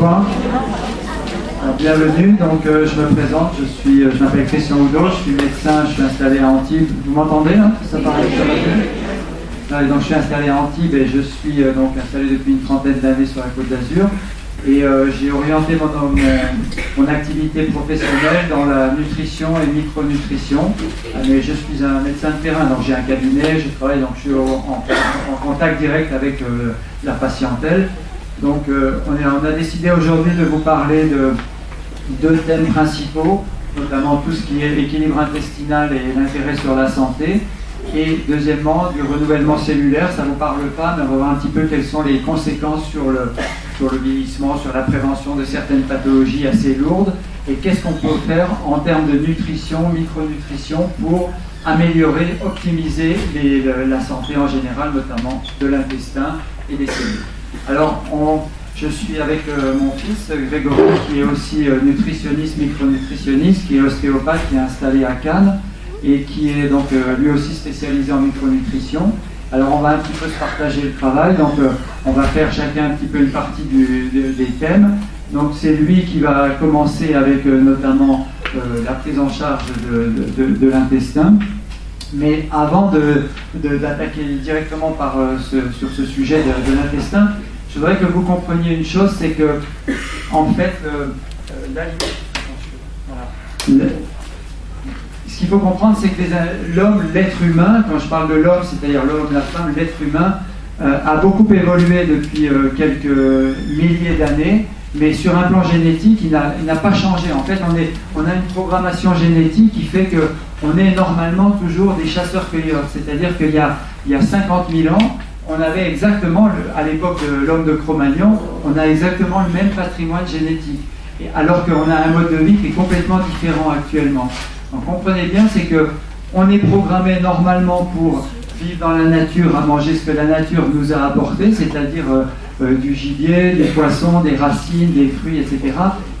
bonsoir. bienvenue, donc euh, je me présente, je suis, euh, je m'appelle Christian Oudot, je suis médecin, je suis installé à Antibes. Vous m'entendez là Ça paraît ça donc je suis installé à Antibes et je suis euh, donc installé depuis une trentaine d'années sur la Côte d'Azur. Et j'ai orienté mon, activité professionnelle dans la nutrition et micronutrition. Mais je suis un médecin de terrain, donc j'ai un cabinet, je travaille, donc je suis en, contact direct avec la patientèle. Donc euh, on, a décidé aujourd'hui de vous parler de deux thèmes principaux, notamment tout ce qui est l'équilibre intestinal et l'intérêt sur la santé. Et deuxièmement, du renouvellement cellulaire, ça ne vous parle pas, mais on va voir un petit peu quelles sont les conséquences sur le, sur le vieillissement, sur la prévention de certaines pathologies assez lourdes, et qu'est-ce qu'on peut faire en termes de nutrition, micronutrition, pour améliorer, optimiser la santé en général, notamment de l'intestin et des cellules. Alors, je suis avec euh, mon fils Grégory, qui est aussi euh, nutritionniste, micronutritionniste, qui est ostéopathe, qui est installé à Cannes et qui est donc euh, lui aussi spécialisé en micronutrition. Alors, on va un petit peu se partager le travail. Donc, on va faire chacun un petit peu une partie des thèmes. Donc, c'est lui qui va commencer avec notamment la prise en charge de, l'intestin. Mais avant d'attaquer directement par, sur ce sujet de l'intestin, je voudrais que vous compreniez une chose, c'est que, en fait, euh, ce qu'il faut comprendre, c'est que l'homme, l'être humain, quand je parle de l'homme, c'est-à-dire l'homme, la femme, l'être humain, euh, a beaucoup évolué depuis euh, quelques milliers d'années, mais sur un plan génétique, il n'a pas changé. En fait, on, on a une programmation génétique qui fait qu'on est normalement toujours des chasseurs-cueilleurs, c'est-à-dire qu'il y a, il y a 50 000 ans, on avait exactement, à l'époque de l'homme de Cro-Magnon, on a exactement le même patrimoine génétique. Alors qu'on a un mode de vie qui est complètement différent actuellement. Donc comprenez bien, c'est que on est programmé normalement pour vivre dans la nature, à manger ce que la nature nous a apporté, c'est-à-dire euh, euh, du gibier, des poissons, des racines, des fruits, etc.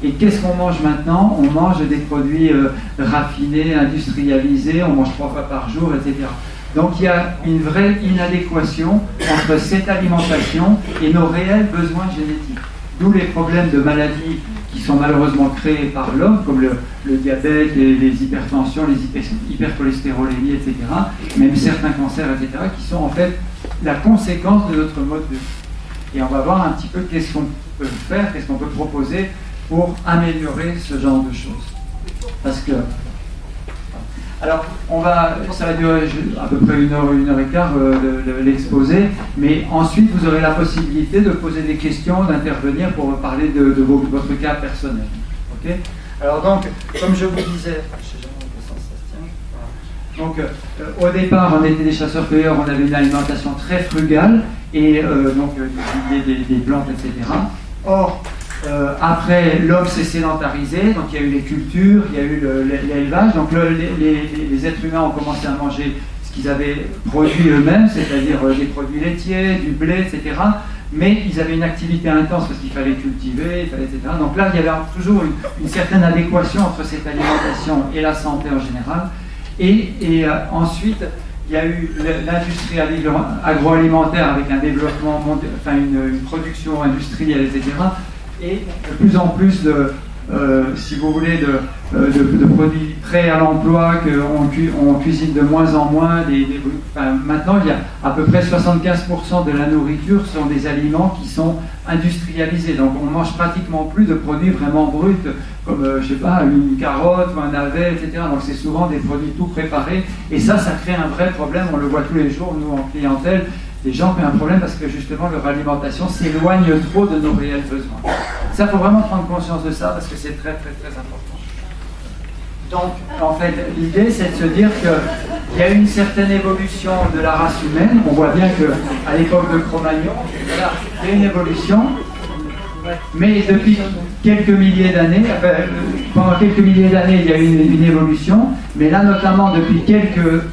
Et qu'est-ce qu'on mange maintenant? On mange des produits euh, raffinés, industrialisés, on mange trois fois par jour, etc. Donc il y a une vraie inadéquation entre cette alimentation et nos réels besoins génétiques. D'où les problèmes de maladies qui sont malheureusement créés par l'homme, comme le, diabète, les, les, hypertensions, les hypercholestérolémies, etc. Même certains cancers, etc., qui sont en fait la conséquence de notre mode de vie. Et on va voir un petit peu qu'est-ce qu'on peut faire, qu'est-ce qu'on peut proposer pour améliorer ce genre de choses. Parce que alors, on va, ça va durer à peu près une heure, une heure et quart euh, l'exposé, mais ensuite vous aurez la possibilité de poser des questions, d'intervenir pour parler de, votre cas personnel. Ok Alors donc, comme je vous disais, donc euh, au départ on était des chasseurs-cueilleurs, on avait une alimentation très frugale et euh, donc des, des, plantes, etc. Or, euh, après, l'homme s'est sédentarisé, donc il y a eu les cultures, il y a eu l'élevage. Donc les, êtres humains ont commencé à manger ce qu'ils avaient produit eux-mêmes, c'est-à-dire euh, des produits laitiers, du blé, etc. Mais ils avaient une activité intense parce qu'il fallait cultiver, etc. Donc là, il y avait toujours une, certaine adéquation entre cette alimentation et la santé en général. Et, euh, ensuite, il y a eu l'industrie agroalimentaire avec un développement, enfin une, une production industrielle, etc et de plus en plus de, euh, si vous voulez, euh, de, produits prêts à l'emploi, qu'on on cuisine de moins en moins. maintenant, il y a à peu près 75% de la nourriture sont des aliments qui sont industrialisés. Donc, on mange pratiquement plus de produits vraiment bruts, comme, euh, je sais pas, une carotte ou un navet, etc. Donc, c'est souvent des produits tout préparés. Et ça, ça crée un vrai problème. On le voit tous les jours, nous, en clientèle les gens ont un problème parce que justement leur alimentation s'éloigne trop de nos réels besoins. Ça, il faut vraiment prendre conscience de ça parce que c'est très très très important. Donc, en fait, l'idée, c'est de se dire qu'il y a une certaine évolution de la race humaine. On voit bien qu'à l'époque de Cro-Magnon, il y a une évolution, mais depuis quelques milliers d'années, pendant quelques milliers d'années, il y a eu une évolution, mais là, notamment depuis quelques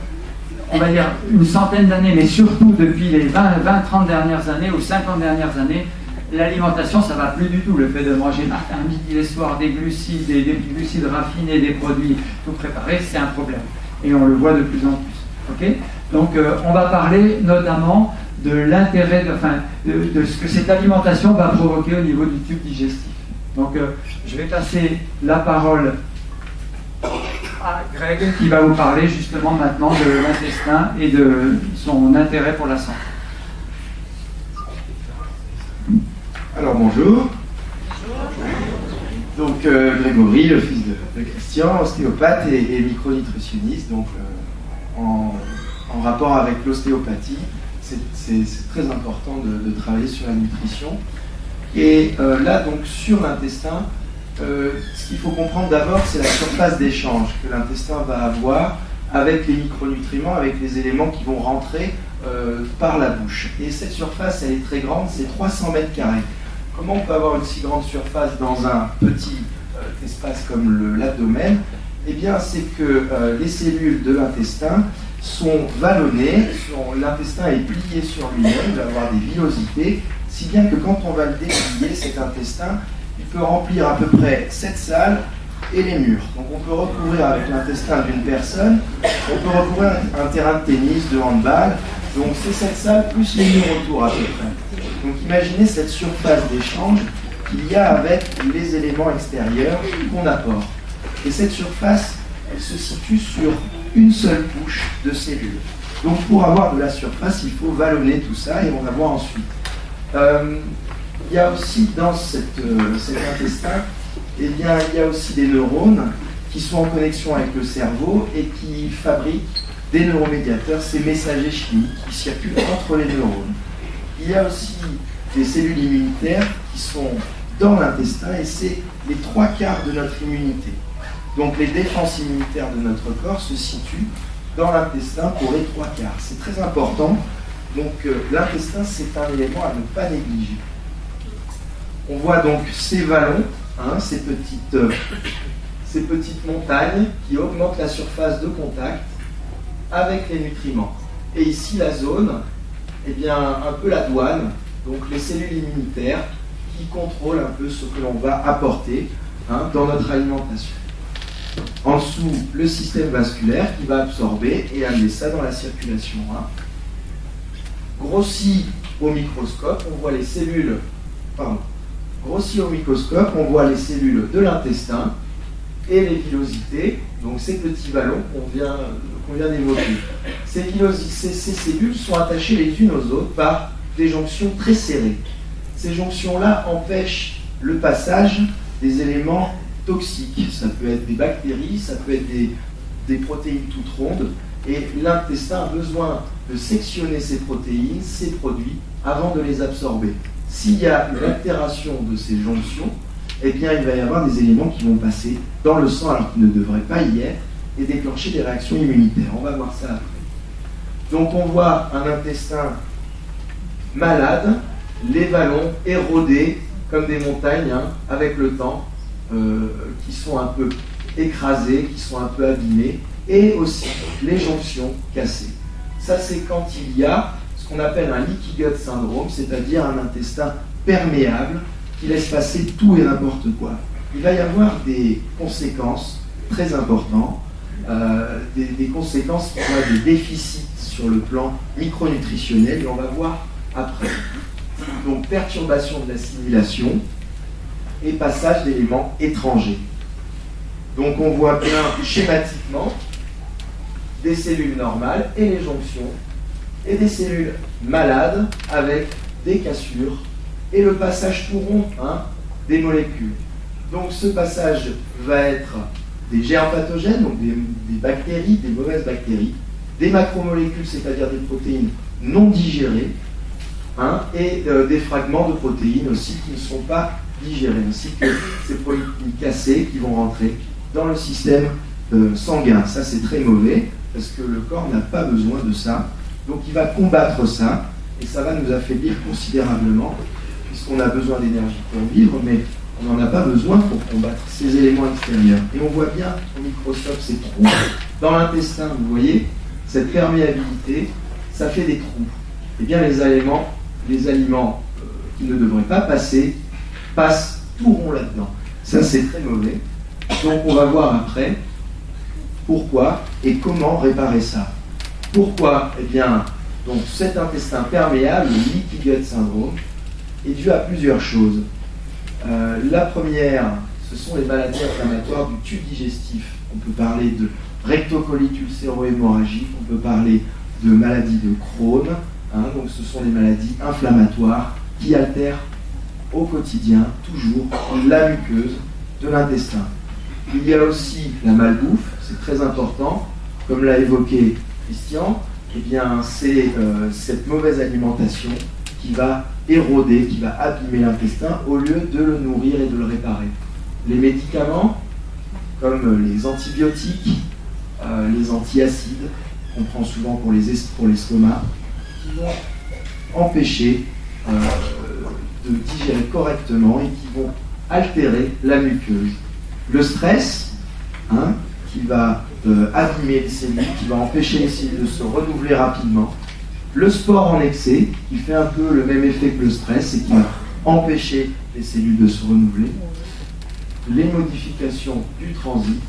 on va dire, une centaine d'années, mais surtout depuis les 20-30 dernières années ou 50 dernières années, l'alimentation, ça va plus du tout. Le fait de manger un midi et soir des glucides, des, des, glucides raffinés, des produits tout préparés, c'est un problème. Et on le voit de plus en plus. Donc, euh, on va parler notamment de l'intérêt, de, de, ce que cette alimentation va provoquer au niveau du tube digestif. Donc euh, je vais passer la parole à Greg qui va vous parler justement maintenant de l'intestin et de son intérêt pour la santé. Alors bonjour. Donc euh, Grégory, le fils de, Christian, ostéopathe et, micronutritionniste, donc euh, en, rapport avec l'ostéopathie, c'est très important de, travailler sur la nutrition. Et euh, là, donc sur l'intestin, ce qu'il faut comprendre d'abord, c'est la surface d'échange que l'intestin va avoir avec les micronutriments, avec les éléments qui vont rentrer par la bouche. Et cette surface, elle est très grande, c'est 300 mètres carrés. Comment on peut avoir une si grande surface dans un petit euh, espace comme l'abdomen? Eh bien, c'est que euh, les cellules de l'intestin sont vallonnées, l'intestin est plié sur lui-même, il va avoir des villosités, si bien que quand on va le déplier, cet intestin, il peut remplir à peu près cette salle et les murs. Donc on peut recouvrir avec l'intestin d'une personne, on peut recouvrir un terrain de tennis, de handball, donc c'est cette salle plus les murs autour à peu près. Donc imaginez cette surface d'échange qu'il y a avec les éléments extérieurs qu'on apporte. Et cette surface, elle se situe sur une seule couche de cellules. Donc pour avoir de la surface, il faut vallonner tout ça et on va voir ensuite. Euh, il y a aussi dans euh, cet intestin, eh bien, il y a aussi des neurones qui sont en connexion avec le cerveau et qui fabriquent des neuromédiateurs, ces messagers chimiques qui circulent entre les neurones. Il y a aussi des cellules immunitaires qui sont dans l'intestin et c'est les trois quarts de notre immunité. Donc les défenses immunitaires de notre corps se situent dans l'intestin pour les trois quarts. C'est très important. Donc euh, l'intestin, c'est un élément à ne pas négliger. On voit donc ces vallons, hein, ces, petites, euh, ces petites montagnes qui augmentent la surface de contact avec les nutriments. Et ici, la zone eh bien, un peu la douane, donc les cellules immunitaires qui contrôlent un peu ce que l'on va apporter hein, dans notre alimentation. En dessous, le système vasculaire qui va absorber et amener ça dans la circulation. Hein. Grossi au microscope, on voit les cellules, pardon, grossi au microscope, on voit les cellules de l'intestin et les villosités, donc ces petits ballons qu'on vient, vient d'évoquer. Ces, ces, cellules sont attachées les unes aux autres par des jonctions très serrées. Ces jonctions-là empêchent le passage des éléments toxiques. Ça peut être des bactéries, ça peut être des protéines toutes rondes. Et l'intestin a besoin de sectionner ces protéines, ces produits, avant de les absorber. S'il y a une altération de ces jonctions, eh bien, il va y avoir des éléments qui vont passer dans le sang alors qu'ils ne devraient pas y être et déclencher des réactions immunitaires. On va voir ça après. Donc, on voit un intestin malade, les vallons érodés comme des montagnes hein, avec le temps, euh, qui sont un peu écrasés, qui sont un peu abîmés, et aussi les jonctions cassées. Ça, c'est quand il y a qu'on appelle un leaky syndrome, c'est-à-dire un intestin perméable qui laisse passer tout et n'importe quoi. Il va y avoir des conséquences très importantes, euh, des, conséquences qui vont des déficits sur le plan micronutritionnel, et on va voir après. Donc perturbation de l'assimilation et passage d'éléments étrangers. Donc on voit bien schématiquement des cellules normales et les jonctions, et des cellules malades avec des cassures et le passage tout rond hein, des molécules. Donc ce passage va être des germes pathogènes, donc des, bactéries, des mauvaises bactéries, des macromolécules, c'est-à-dire des protéines non digérées, hein, et euh, des fragments de protéines aussi qui ne sont pas digérés, ainsi que ces protéines cassées qui vont rentrer dans le système euh, sanguin. Ça c'est très mauvais, parce que le corps n'a pas besoin de ça. Donc il va combattre ça, et ça va nous affaiblir considérablement puisqu'on a besoin d'énergie pour vivre, mais on n'en a pas besoin pour combattre ces éléments extérieurs. Et on voit bien au microscope ces trous dans l'intestin, vous voyez, cette perméabilité, ça fait des trous. Eh bien les aliments, les aliments euh, qui ne devraient pas passer, passent tout rond là-dedans. Ça c'est très mauvais. Donc on va voir après pourquoi et comment réparer ça. Pourquoi Eh bien, donc cet intestin perméable, le leaky gut syndrome, est dû à plusieurs choses. Euh, la première, ce sont les maladies inflammatoires du tube digestif. On peut parler de rectocolite ulcéro-hémorragique, on peut parler de maladies de Crohn. Hein, donc ce sont les maladies inflammatoires qui altèrent au quotidien toujours la muqueuse de l'intestin. Il y a aussi la malbouffe, c'est très important, comme l'a évoqué Christian, eh bien c'est euh, cette mauvaise alimentation qui va éroder, qui va abîmer l'intestin au lieu de le nourrir et de le réparer. Les médicaments, comme les antibiotiques, euh, les antiacides, qu'on prend souvent pour les, pour l'estomac, qui vont empêcher euh, de digérer correctement et qui vont altérer la muqueuse. Le stress, hein, qui va euh, abîmer les cellules, qui va empêcher les cellules de se renouveler rapidement. Le sport en excès, qui fait un peu le même effet que le stress et qui va empêcher les cellules de se renouveler. Les modifications du transit,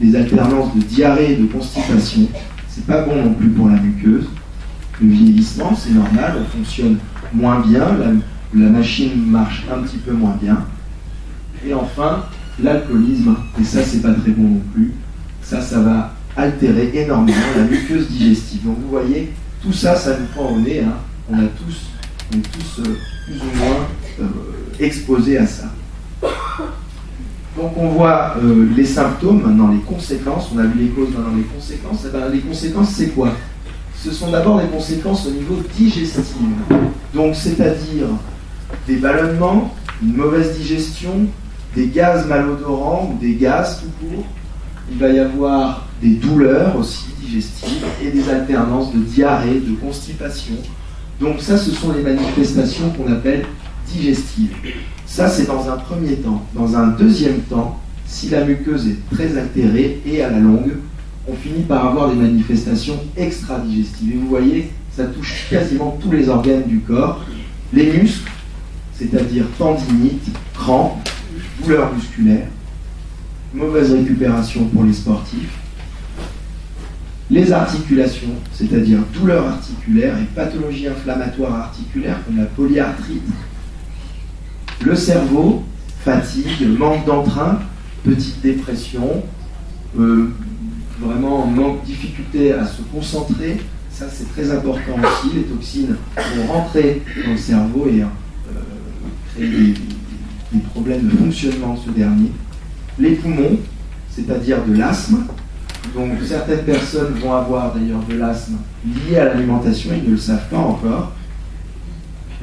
les alternances de diarrhée et de constipation, c'est pas bon non plus pour la muqueuse. Le vieillissement, c'est normal, on fonctionne moins bien, la, machine marche un petit peu moins bien. Et enfin, l'alcoolisme, et ça c'est pas très bon non plus, ça, ça va altérer énormément la muqueuse digestive. Donc vous voyez, tout ça, ça nous prend au nez. Hein. On, a tous, est tous euh, plus ou moins euh, exposés à ça. Donc on voit euh, les symptômes, maintenant les conséquences. On a vu les causes, maintenant les conséquences. Eh ben, les conséquences, c'est quoi? Ce sont d'abord les conséquences au niveau digestif. Donc c'est-à-dire des ballonnements, une mauvaise digestion, des gaz malodorants ou des gaz tout court, il va y avoir des douleurs aussi digestives et des alternances de diarrhée, de constipation. Donc ça, ce sont les manifestations qu'on appelle digestives. Ça, c'est dans un premier temps. Dans un deuxième temps, si la muqueuse est très altérée et à la longue, on finit par avoir des manifestations extra-digestives. Et vous voyez, ça touche quasiment tous les organes du corps. Les muscles, c'est-à-dire tendinite, crampes, douleurs musculaires, mauvaise récupération pour les sportifs, les articulations, c'est-à-dire douleurs articulaires et pathologies inflammatoires articulaires comme la polyarthrite, le cerveau, fatigue, manque d'entrain, petite dépression, euh, vraiment manque difficulté à se concentrer, ça c'est très important aussi, les toxines vont rentrer dans le cerveau et euh, créer des problèmes de fonctionnement de ce dernier les poumons, c'est-à-dire de l'asthme. Donc certaines personnes vont avoir d'ailleurs de l'asthme lié à l'alimentation, ils ne le savent pas encore.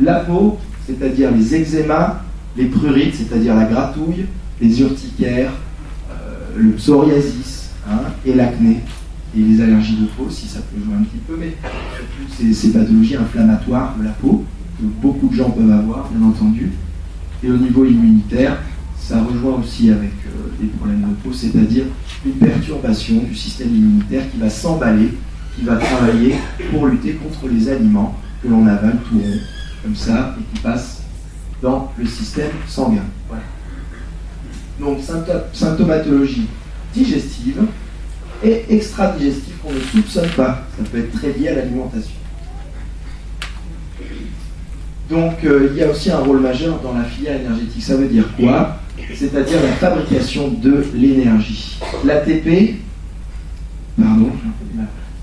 La peau, c'est-à-dire les eczémas, les prurites, c'est-à-dire la gratouille, les urticaires, euh, le psoriasis hein, et l'acné et les allergies de peau, si ça peut jouer un petit peu, mais surtout ces, ces pathologies inflammatoires de la peau que beaucoup de gens peuvent avoir, bien entendu. Et au niveau immunitaire, ça rejoint aussi avec euh, des problèmes de peau, c'est-à-dire une perturbation du système immunitaire qui va s'emballer, qui va travailler pour lutter contre les aliments que l'on avale tout rond, comme ça, et qui passent dans le système sanguin. Donc symptomatologie digestive et extra-digestive qu'on ne soupçonne pas. Ça peut être très lié à l'alimentation. Donc euh, il y a aussi un rôle majeur dans la filière énergétique. Ça veut dire quoi? C'est-à-dire la fabrication de l'énergie. L'ATP, pardon,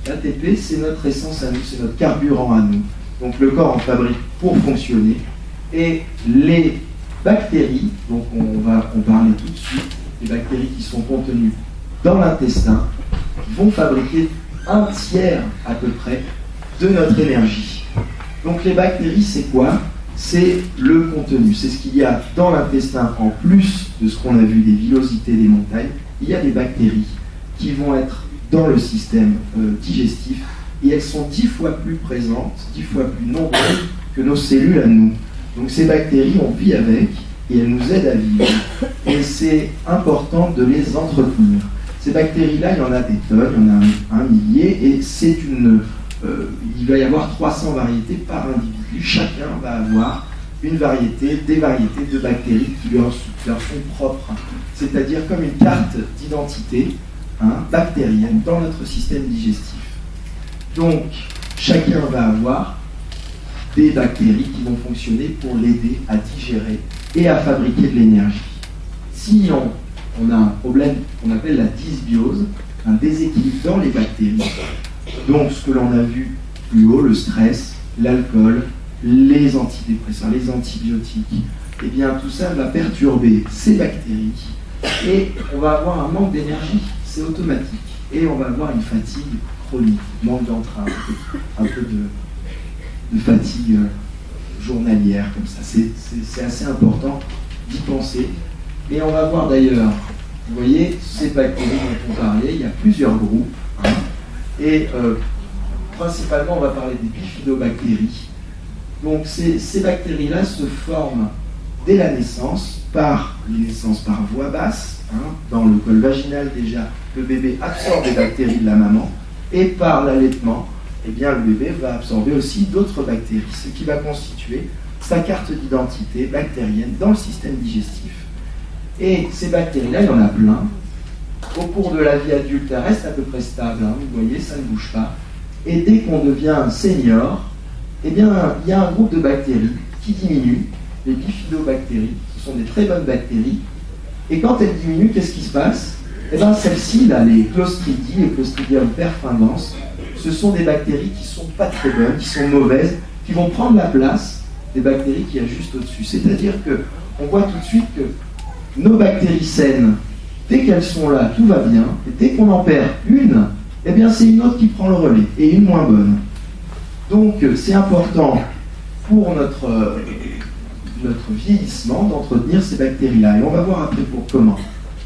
l'ATP, c'est notre essence à nous, c'est notre carburant à nous. Donc le corps en fabrique pour fonctionner. Et les bactéries, donc on va en parler tout de suite, les bactéries qui sont contenues dans l'intestin, vont fabriquer un tiers à peu près de notre énergie. Donc les bactéries, c'est quoi? C'est le contenu, c'est ce qu'il y a dans l'intestin en plus de ce qu'on a vu des villosités des montagnes. Il y a des bactéries qui vont être dans le système euh, digestif et elles sont dix fois plus présentes, dix fois plus nombreuses que nos cellules à nous. Donc ces bactéries, on vit avec et elles nous aident à vivre. Et c'est important de les entretenir. Ces bactéries-là, il y en a des tonnes, il y en a un, millier, et c'est une, euh, il va y avoir 300 variétés par individu chacun va avoir une variété, des variétés de bactéries qui leur, sont propres. C'est-à-dire comme une carte d'identité hein, bactérienne dans notre système digestif. Donc, chacun va avoir des bactéries qui vont fonctionner pour l'aider à digérer et à fabriquer de l'énergie. Si on, a un problème qu'on appelle la dysbiose, un déséquilibre dans les bactéries, donc ce que l'on a vu plus haut, le stress, l'alcool, les antidépresseurs, les antibiotiques, eh bien tout ça va perturber ces bactéries et on va avoir un manque d'énergie, c'est automatique, et on va avoir une fatigue chronique, manque d'entrain, un peu de, fatigue euh, journalière comme ça. C'est assez important d'y penser. Et on va voir d'ailleurs, vous voyez, ces bactéries dont on parlait, il y a plusieurs groupes. Hein. et euh, principalement, on va parler des bifidobactéries. Donc ces, bactéries-là se forment dès la naissance par les naissances par voie basse. Hein. dans le col vaginal déjà, le bébé absorbe des bactéries de la maman et par l'allaitement, eh bien, le bébé va absorber aussi d'autres bactéries, ce qui va constituer sa carte d'identité bactérienne dans le système digestif. Et ces bactéries-là, il y en a plein. Au cours de la vie adulte, elles restent à peu près stables, hein, vous voyez, ça ne bouge pas. Et dès qu'on devient senior, eh bien, il y a un groupe de bactéries qui diminue, les bifidobactéries, ce sont des très bonnes bactéries. Et quand elles diminuent, qu'est-ce qui se passe? Eh bien, celles-ci, là, les Clostridium et Clostridium perfringans, ce sont des bactéries qui sont pas très bonnes, qui sont mauvaises, qui vont prendre la place des bactéries qui y a juste au-dessus. C'est-à-dire que on voit tout de suite que nos bactéries saines, dès qu'elles sont là, tout va bien, et dès qu'on en perd une, eh bien c'est une autre qui prend le relais, et une moins bonne. Donc c'est important pour notre, notre vieillissement d'entretenir ces bactéries-là. Et on va voir après pour comment.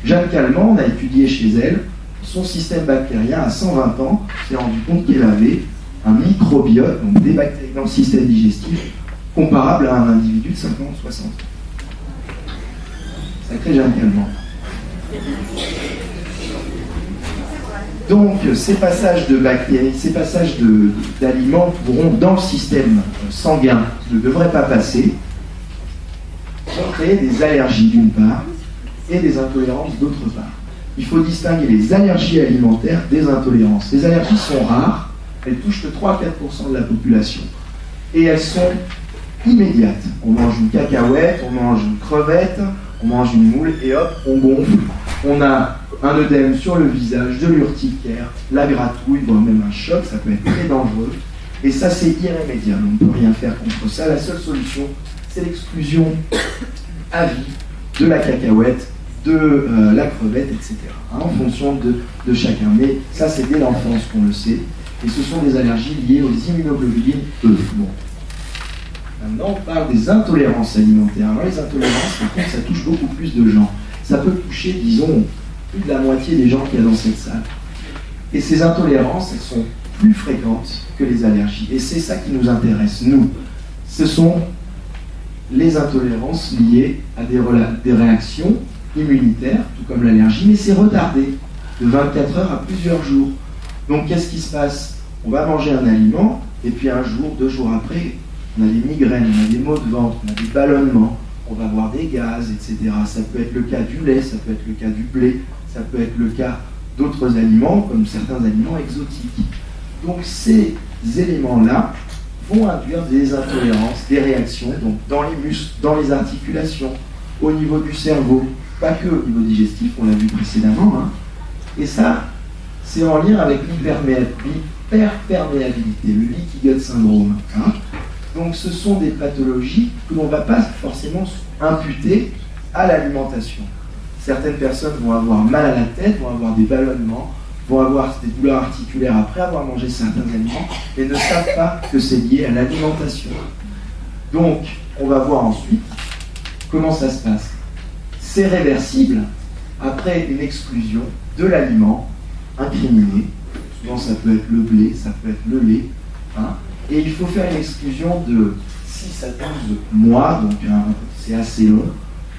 Jeanne Calment, on a étudié chez elle son système bactérien à 120 ans, s'est rendu compte qu'elle avait un microbiote, donc des bactéries dans le système digestif, comparable à un individu de 50 60 ans. Sacré Jeanne Calment. Donc, ces passages de bactéries, ces passages d'aliments pourront, dans le système sanguin, ne devraient pas passer, vont créer des allergies d'une part et des intolérances d'autre part. Il faut distinguer les allergies alimentaires des intolérances. Les allergies sont rares, elles touchent que 3 4% de la population. Et elles sont immédiates. On mange une cacahuète, on mange une crevette, on mange une moule et hop, on gonfle. On a un œdème sur le visage, de l'urticaire, la gratouille, voire même un choc, ça peut être très dangereux. Et ça, c'est irrémédiable, on ne peut rien faire contre ça. La seule solution, c'est l'exclusion à vie de la cacahuète, de euh, la crevette, etc. Hein, en fonction de, chacun. Mais ça, c'est dès l'enfance qu'on le sait. Et ce sont des allergies liées aux immunoglobulines E. Bon. Maintenant, on parle des intolérances alimentaires. Alors, les intolérances, ça touche beaucoup plus de gens. Ça peut toucher, disons, plus de la moitié des gens qui y a dans cette salle. Et ces intolérances, elles sont plus fréquentes que les allergies. Et c'est ça qui nous intéresse, nous. Ce sont les intolérances liées à des, des réactions immunitaires, tout comme l'allergie, mais c'est retardé de 24 heures à plusieurs jours. Donc qu'est-ce qui se passe? On va manger un aliment, et puis un jour, deux jours après, on a des migraines, on a des maux de ventre, on a des ballonnements, on va avoir des gaz, etc. Ça peut être le cas du lait, ça peut être le cas du blé, ça peut être le cas d'autres aliments, comme certains aliments exotiques. Donc ces éléments-là vont induire des intolérances, des réactions donc dans les muscles, dans les articulations, au niveau du cerveau, pas que au niveau digestif, on l'a vu précédemment. Hein. Et ça, c'est en lien avec l'hyperperméabilité, le leaky gut syndrome. Hein. Donc ce sont des pathologies que l'on ne va pas forcément imputer à l'alimentation. Certaines personnes vont avoir mal à la tête, vont avoir des ballonnements, vont avoir des douleurs articulaires après avoir mangé certains aliments, et ne savent pas que c'est lié à l'alimentation. Donc, on va voir ensuite comment ça se passe. C'est réversible après une exclusion de l'aliment incriminé. Souvent, ça peut être le blé, ça peut être le lait. Hein. et il faut faire une exclusion de 6 à 12 mois, donc c'est assez long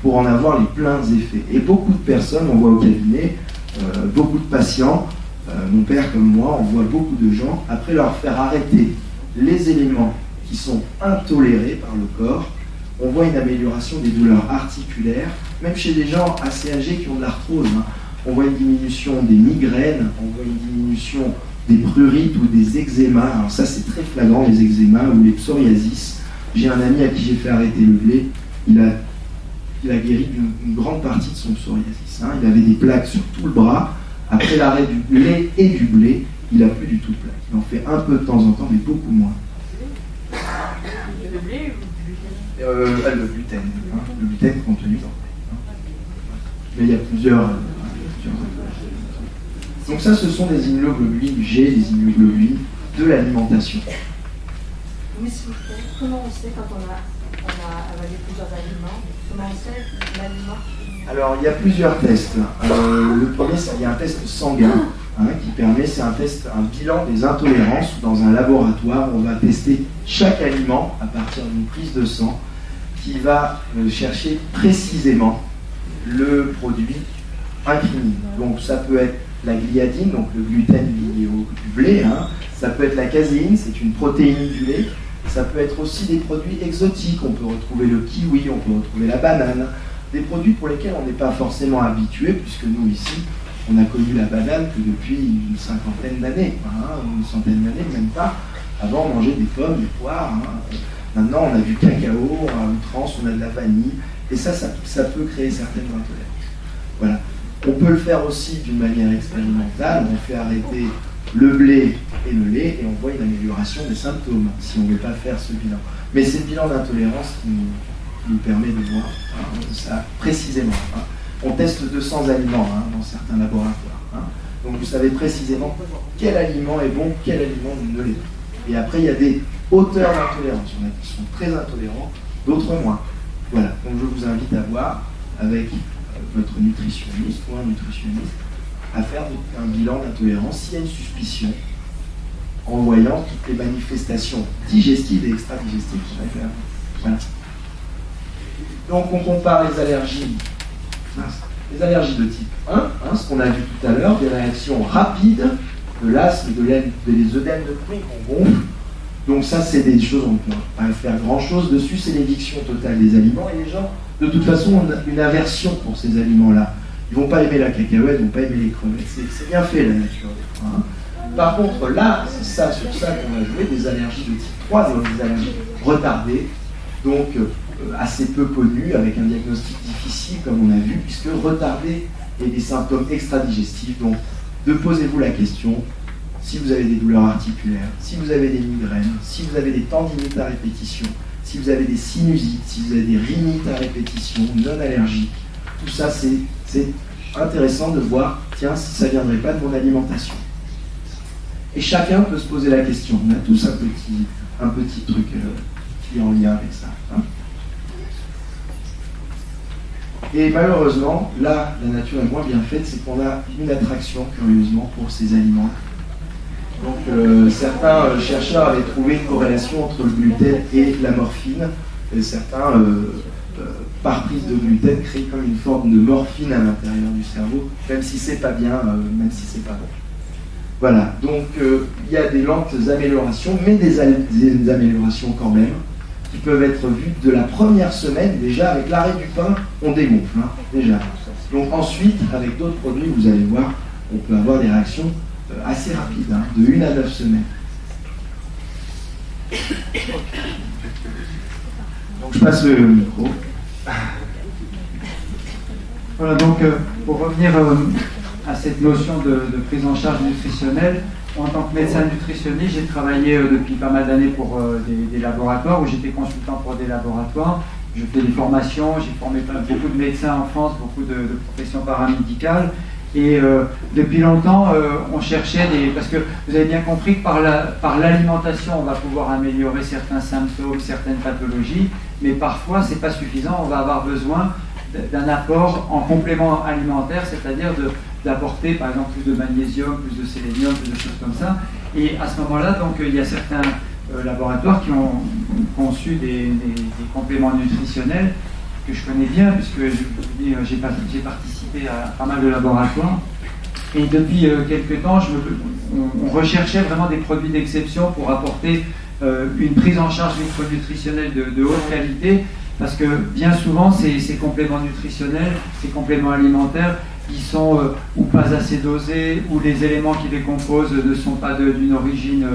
pour en avoir les pleins effets. Et beaucoup de personnes, on voit au cabinet, euh, beaucoup de patients, euh, mon père comme moi, on voit beaucoup de gens, après leur faire arrêter les éléments qui sont intolérés par le corps, on voit une amélioration des douleurs articulaires, même chez des gens assez âgés qui ont de l'arthrose. Hein. On voit une diminution des migraines, on voit une diminution des prurites ou des eczémas. Alors ça c'est très flagrant, les eczémas ou les psoriasis. J'ai un ami à qui j'ai fait arrêter le blé, il a, il a guéri d'une grande partie de son psoriasis. Hein. Il avait des plaques sur tout le bras. Après l'arrêt du blé et du blé, il n'a plus du tout de plaques. Il en fait un peu de temps en temps, mais beaucoup moins. Le blé ou Euh, ah, le gluten, hein, le gluten contenu dans le blé, hein. Mais il y a plusieurs, euh, plusieurs Donc ça, ce sont des immunoglobulines G, des immunoglobulines de l'alimentation. Mais s'il vous plaît, comment on sait quand on a, on plusieurs aliments Alors, il y a plusieurs tests. Euh, le premier, il y a un test sanguin hein, qui permet, c'est un test, un bilan des intolérances. Dans un laboratoire, on va tester chaque aliment à partir d'une prise de sang qui va euh, chercher précisément le produit incrimine. Donc, ça peut être la gliadine, donc le gluten lié au blé. hein. Ça peut être la caséine, c'est une protéine du lait. Ça peut être aussi des produits exotiques. On peut retrouver le kiwi, on peut retrouver la banane. Des produits pour lesquels on n'est pas forcément habitué, puisque nous ici, on a connu la banane que depuis une cinquantaine d'années, hein, une centaine d'années, même pas. Avant, on mangeait des pommes, des poires. hein. Maintenant, on a du cacao, à outrance, on a de la vanille. Et ça, ça, ça peut créer certaines intolérances. Voilà. On peut le faire aussi d'une manière expérimentale. On fait arrêter le blé et le lait et on voit une amélioration des symptômes si on ne veut pas faire ce bilan. Mais c'est le bilan d'intolérance qui nous, permet de voir hein, ça précisément. hein. On teste 200 aliments hein, dans certains laboratoires. Donc vous savez précisément quel aliment est bon, quel aliment ne l'est pas. Et après, il y a des hauteurs d'intolérance. Il y en a qui sont très intolérants, d'autres moins. Voilà. Donc je vous invite à voir avec euh, votre nutritionniste ou un nutritionniste à faire un bilan d'intolérance s'il y a une suspicion en voyant toutes les manifestations digestives et extra-digestives. Voilà. Donc on compare les allergies, les allergies de type 1, hein, ce qu'on a vu tout à l'heure, des réactions rapides, de l'asthme, de des œdèmes de pluie qu'on gonfle. Donc ça, c'est des choses, on ne peut pas faire grand-chose dessus, c'est l'éviction totale des aliments. Et les gens, de toute façon, ont une aversion pour ces aliments-là. Ils vont pas aimer la cacahuète, ils vont pas aimer les crevettes. C'est bien fait, la nature, hein. Par contre, là, c'est ça, sur ça qu'on va jouer, des allergies de type 3, des des allergies retardées, donc euh, assez peu connues, avec un diagnostic difficile, comme on a vu, puisque retardées et des symptômes extra-digestifs. Donc, de posez-vous la question, si vous avez des douleurs articulaires, si vous avez des migraines, si vous avez des tendinites à répétition, si vous avez des sinusites, si vous avez des rhinites à répétition, non allergiques, tout ça, c'est c'est intéressant de voir, tiens, si ça ne viendrait pas de mon alimentation. Et chacun peut se poser la question. On a tous un petit, un petit truc euh, qui est en lien avec ça. hein. Et malheureusement, là, la nature est moins bien faite, c'est qu'on a une attraction, curieusement, pour ces aliments. Donc, euh, certains euh, chercheurs avaient trouvé une corrélation entre le gluten et la morphine. Certains, par prise de gluten, créent comme une forme de morphine à l'intérieur du cerveau, même si c'est pas bien, euh, même si c'est pas bon. Voilà, donc euh, il y a des lentes améliorations, mais des améliorations quand même, qui peuvent être vues de la première semaine, déjà avec l'arrêt du pain, on dégonfle, hein, déjà. Donc ensuite, avec d'autres produits, vous allez voir, on peut avoir des réactions euh, assez rapides, hein, de 1 à 9 semaines. Donc je passe le micro. Voilà, donc euh, pour revenir euh, à cette notion de, prise en charge nutritionnelle, en tant que médecin nutritionniste, j'ai travaillé euh, depuis pas mal d'années pour des, laboratoires, où j'étais consultant pour des laboratoires. Je fais des formations, j'ai formé beaucoup de médecins en France, beaucoup de, professions paramédicales. Et depuis longtemps, on cherchait des... Parce que vous avez bien compris que par la- par l'alimentation, on va pouvoir améliorer certains symptômes, certaines pathologies, mais parfois, c'est pas suffisant, on va avoir besoin d'un apport en complément alimentaire, c'est-à-dire d'apporter par exemple plus de magnésium, plus de sélénium, plus de choses comme ça. Et à ce moment-là, donc il y a certains euh, laboratoires qui ont conçu des, compléments nutritionnels que je connais bien, puisque j'ai participé à pas mal de laboratoires. Et depuis euh, quelques temps, je on recherchait vraiment des produits d'exception pour apporter euh, une prise en charge micronutritionnelle de, de haute qualité, parce que bien souvent, ces, compléments nutritionnels, ces compléments alimentaires, ils sont euh, ou pas assez dosés, ou les éléments qui les composent ne sont pas d'une origine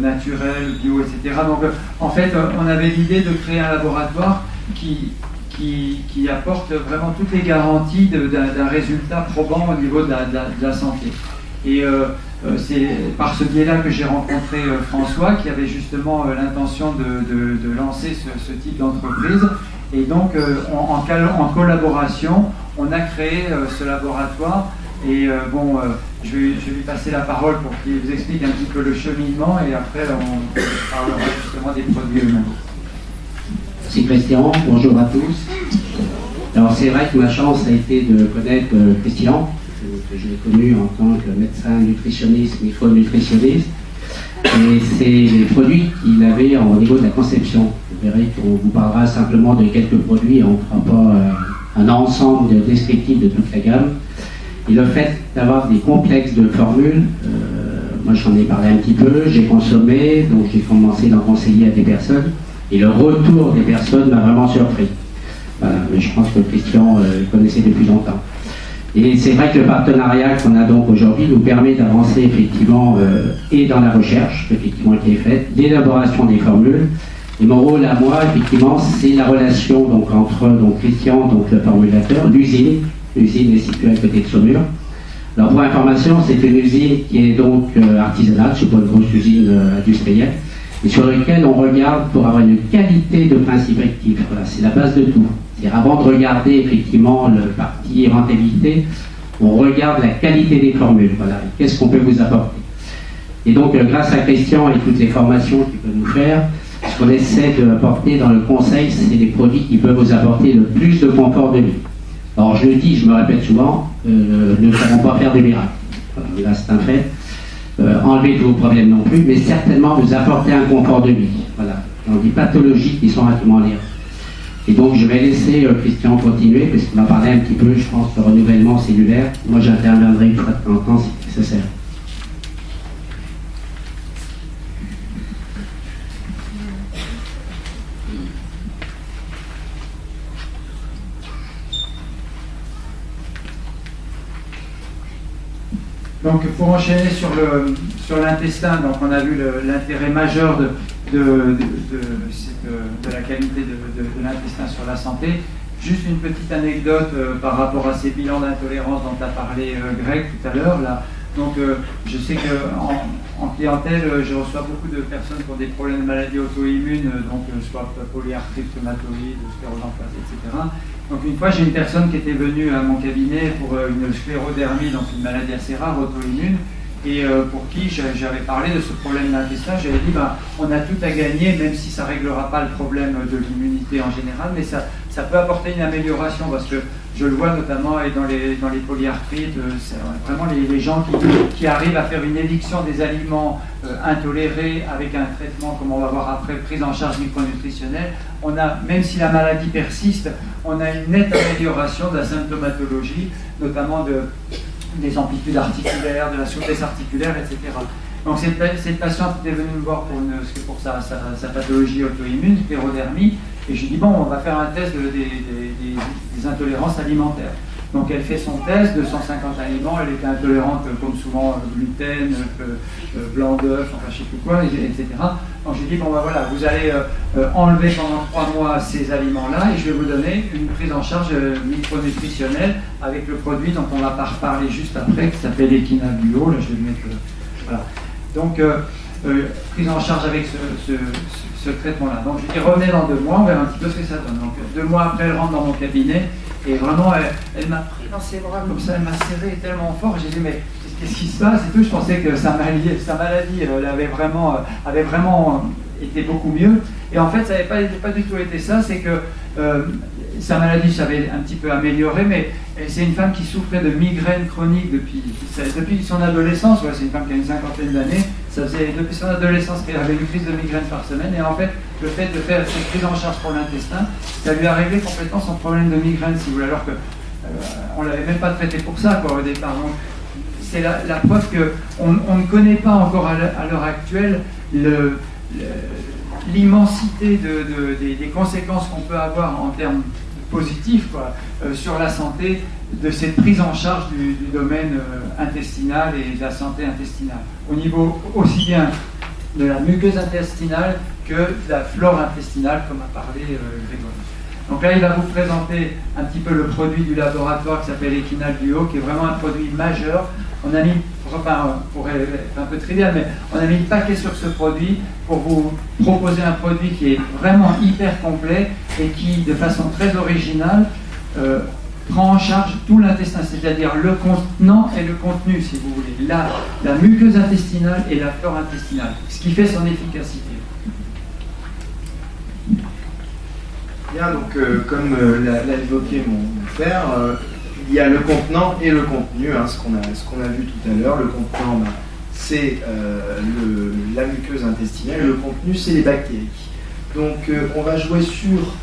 naturel, bio, etc. Donc en fait, on avait l'idée de créer un laboratoire qui, qui, apporte vraiment toutes les garanties d'un résultat probant au niveau de la, santé. Et c'est par ce biais-là que j'ai rencontré François, qui avait justement l'intention de, lancer ce, type d'entreprise. Et donc, en, collaboration, on a créé ce laboratoire. Et bon, je vais, lui passer la parole pour qu'il vous explique un petit peu le cheminement et après on parlera justement des produits eux-mêmes. Merci Christian, bonjour à tous. Alors c'est vrai que ma chance a été de connaître euh, Christian, que, je l'ai connu en tant que médecin nutritionniste, micronutritionniste. Et c'est les produits qu'il avait au niveau de la conception. Vous verrez qu'on vous parlera simplement de quelques produits, on ne fera pas un ensemble descriptif de toute la gamme. Et le fait d'avoir des complexes de formules, euh, moi j'en ai parlé un petit peu, j'ai consommé, donc j'ai commencé d'en conseiller à des personnes, et le retour des personnes m'a vraiment surpris. mais je pense que Christian euh, connaissait depuis longtemps. Et c'est vrai que le partenariat qu'on a donc aujourd'hui nous permet d'avancer effectivement euh, et dans la recherche, effectivement qui est faite, l'élaboration des formules. Et mon rôle à moi, effectivement, c'est la relation donc, entre donc, Christian, donc le formulateur, l'usine, L'usine est située à côté de Saumur. Alors pour information, c'est une usine qui est donc euh, artisanale, c'est pas une grosse usine euh, industrielle, et sur laquelle on regarde pour avoir une qualité de principe actif. Voilà, c'est la base de tout. C'est avant de regarder effectivement le parti rentabilité, on regarde la qualité des formules. Voilà, qu'est-ce qu'on peut vous apporter? Et donc, euh, grâce à Christian et toutes les formations qu'il peut nous faire, ce qu'on essaie d'apporter dans le conseil, c'est des produits qui peuvent vous apporter le plus de confort de vie. Alors je le dis, je me répète souvent, euh, ne savons pas faire des miracles. là c'est un fait. Euh, enlever tous vos problèmes non plus, mais certainement vous apporter un confort de vie. Voilà. Dans des pathologies qui sont relativement liées. Et donc je vais laisser euh, Christian continuer, parce qu'il va parler un petit peu, je pense, de renouvellement cellulaire. Moi j'interviendrai une fois de temps en temps si nécessaire. Donc pour enchaîner sur sur l'intestin, donc on a vu l'intérêt majeur de, de, de, la qualité de, l'intestin sur la santé. Juste une petite anecdote euh, par rapport à ces bilans d'intolérance dont a parlé euh, Greg tout à l'heure. Là. Donc euh, je sais qu'en en, clientèle, je reçois beaucoup de personnes qui ont des problèmes de maladies auto-immunes, donc soit polyarthrite rhumatoïde, sclérose en etc. Donc une fois, j'ai une personne qui était venue à mon cabinet pour une sclérodermie, donc une maladie assez rare, auto-immune, et euh, pour qui j'avais parlé de ce problème d'intestin. J'avais dit, ben, on a tout à gagner, même si ça ne réglera pas le problème de l'immunité en général, mais ça, peut apporter une amélioration, parce que je le vois notamment dans les, polyarthrites, euh, c'est vraiment les, gens qui, arrivent à faire une éviction des aliments intolérés avec un traitement, comme on va voir après, prise en charge micronutritionnelle. On a, même si la maladie persiste, on a une nette amélioration de la symptomatologie, notamment de, des amplitudes articulaires, de la souplesse articulaire, etc. Donc cette, patiente était venue me voir pour, sa, pathologie auto-immune, sclérodermie, et je lui dis bon, on va faire un test des intolérances alimentaires. Donc elle fait son test de 150 aliments, elle était intolérante comme souvent gluten, euh, blanc d'œuf, enfin je sais plus quoi, etc. Donc j'ai dit bon ben voilà, vous allez euh, euh, enlever pendant trois mois ces aliments-là et je vais vous donner une prise en charge micronutritionnelle avec le produit dont on va reparler juste après, qui s'appelle Equinabuo. Là je vais le mettre. voilà. Donc prise en charge avec ce, traitement-là. Donc je dis revenez dans deux mois, on verra un petit peu ce que ça donne. Donc deux mois après, elle rentre dans mon cabinet et vraiment, elle, m'a pris dans ses bras comme ça, elle m'a serré tellement fort. J'ai dit, mais qu'est-ce qui se passe et tout. Je pensais que sa maladie, sa maladie euh, avait, vraiment, euh, avait vraiment été beaucoup mieux. Et en fait, ça n'avait pas, du tout été ça. C'est que euh, sa maladie s'avait un petit peu améliorée, mais c'est une femme qui souffrait de migraines chroniques depuis, depuis son adolescence. c'est une femme qui a une cinquantaine d'années. Ça faisait depuis son adolescence qu'elle avait une crise de migraine par semaine. Et en fait, le fait de faire cette prise en charge pour l'intestin, ça lui a réglé complètement son problème de migraine, si vous voulez, alors qu'on euh, ne l'avait même pas traité pour ça au départ. c'est la, preuve qu'on on ne connaît pas encore à l'heure actuelle l'immensité des, conséquences qu'on peut avoir en termes positifs euh, sur la santé de cette prise en charge du, domaine euh, intestinal et de la santé intestinale. Au niveau aussi bien de la muqueuse intestinale que de la flore intestinale, comme a parlé euh, Grégory. Donc là, il va vous présenter un petit peu le produit du laboratoire qui s'appelle Equinal Duo, qui est vraiment un produit majeur. On a mis, enfin, pour être un peu trivial, mais on a mis le paquet sur ce produit pour vous proposer un produit qui est vraiment hyper complet et qui, de façon très originale, euh, prend en charge tout l'intestin, c'est-à-dire le contenant et le contenu, si vous voulez, la, muqueuse intestinale et la flore intestinale, ce qui fait son efficacité. Bien, donc euh, comme euh, l'a évoqué mon, frère, euh, il y a le contenant et le contenu, hein, ce qu'on a, qu'on a, vu tout à l'heure. Le contenant, bah, c'est la muqueuse intestinale, le contenu, c'est les bactéries. Donc on va jouer sur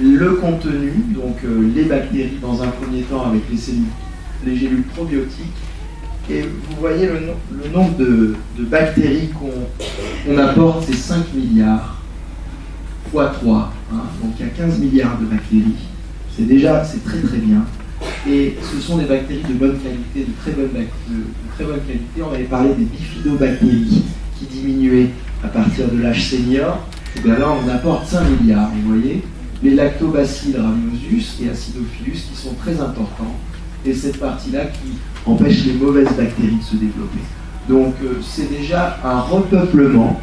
le contenu, donc les bactéries dans un premier temps avec les cellules, les gélules probiotiques. Et vous voyez le, nombre de, bactéries qu'on apporte, c'est 5 milliards fois 3. Hein. donc il y a 15 milliards de bactéries. C'est déjà, très très bien. Et ce sont des bactéries de bonne qualité, de très bonne, de, très bonne qualité. On avait parlé des bifidobactéries qui diminuaient à partir de l'âge senior. Et bien là, on apporte 5 milliards, vous voyez. Les lactobacilles rhamnosus et acidophilus qui sont très importants. Et cette partie-là qui empêche les mauvaises bactéries de se développer. Donc euh, c'est déjà un repeuplement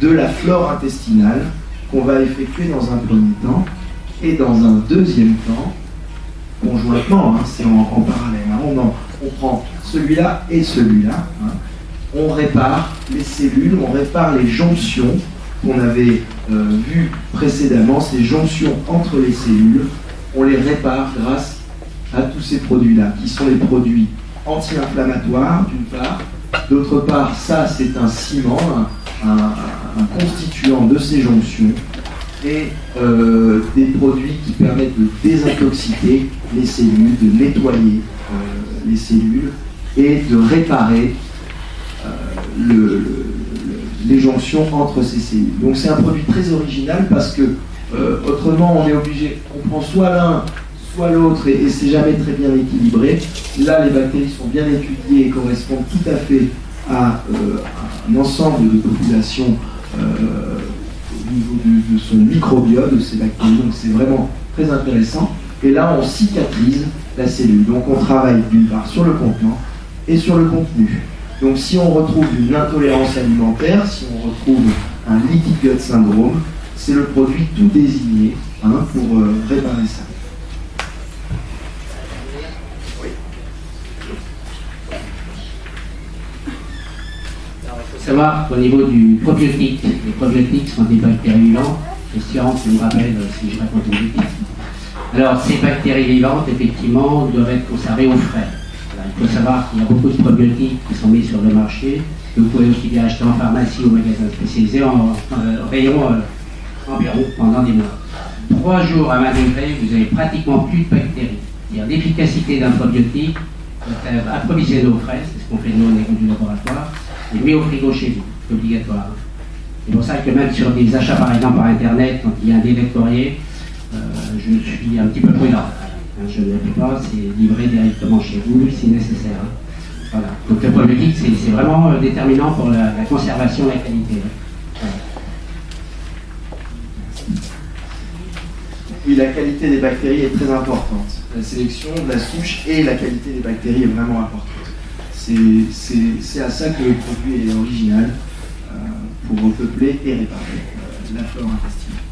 de la flore intestinale qu'on va effectuer dans un premier temps, et dans un deuxième temps, conjointement, hein, c'est en, parallèle, hein, on, prend celui-là et celui-là, hein. on répare les cellules, on répare les jonctions qu'on avait euh, vues précédemment, ces jonctions entre les cellules, on les répare grâce à tous ces produits-là, qui sont les produits anti-inflammatoires d'une part, d'autre part, ça c'est un ciment, un, constituant de ces jonctions et euh, des produits qui permettent de désintoxiquer les cellules, de nettoyer euh, les cellules et de réparer euh, les jonctions entre ces cellules. Donc c'est un produit très original parce que autrement on est obligé, on prend soit l'un, soit l'autre et, c'est jamais très bien équilibré. Là les bactéries sont bien étudiées et correspondent tout à fait à, un ensemble de populations au niveau de, son microbiote, de ses bactéries. Donc c'est vraiment très intéressant. Et là, on cicatrise la cellule. Donc on travaille d'une part sur le contenant et sur le contenu. Donc si on retrouve une intolérance alimentaire, si on retrouve un leaky syndrome, c'est le produit tout désigné hein, pour euh, réparer ça. savoir qu'au niveau du probiotique, les probiotiques sont des bactéries vivantes. Question qui me rappelle si je raconte une bêtise. Alors, ces bactéries vivantes, effectivement, doivent être conservées au frais. Il faut savoir qu'il y a beaucoup de probiotiques qui sont mis sur le marché, que vous pouvez aussi bien acheter en pharmacie ou au magasin spécialisé en, rayon euh, environ pendant des mois. Trois jours à 20 degrés, vous n'avez pratiquement plus de bactéries. C'est-à-dire l'efficacité d'un probiotique, approvisionner au frais, c'est ce qu'on fait nous au niveau du laboratoire, et mis au frigo chez vous, c'est obligatoire. C'est pour ça que même sur des achats par exemple par internet, quand il y a un délai euh, je suis un petit peu prudent. Hein, je ne le fais pas, c'est livré directement chez vous si nécessaire. Hein. Voilà. Donc le probiotique, c'est vraiment euh, déterminant pour la, conservation et la qualité. Hein. Oui, la qualité des bactéries est très importante. La sélection de la souche et la qualité des bactéries est vraiment importante. C'est à ça que le produit est original, euh, pour repeupler et réparer euh, la flore intestinale.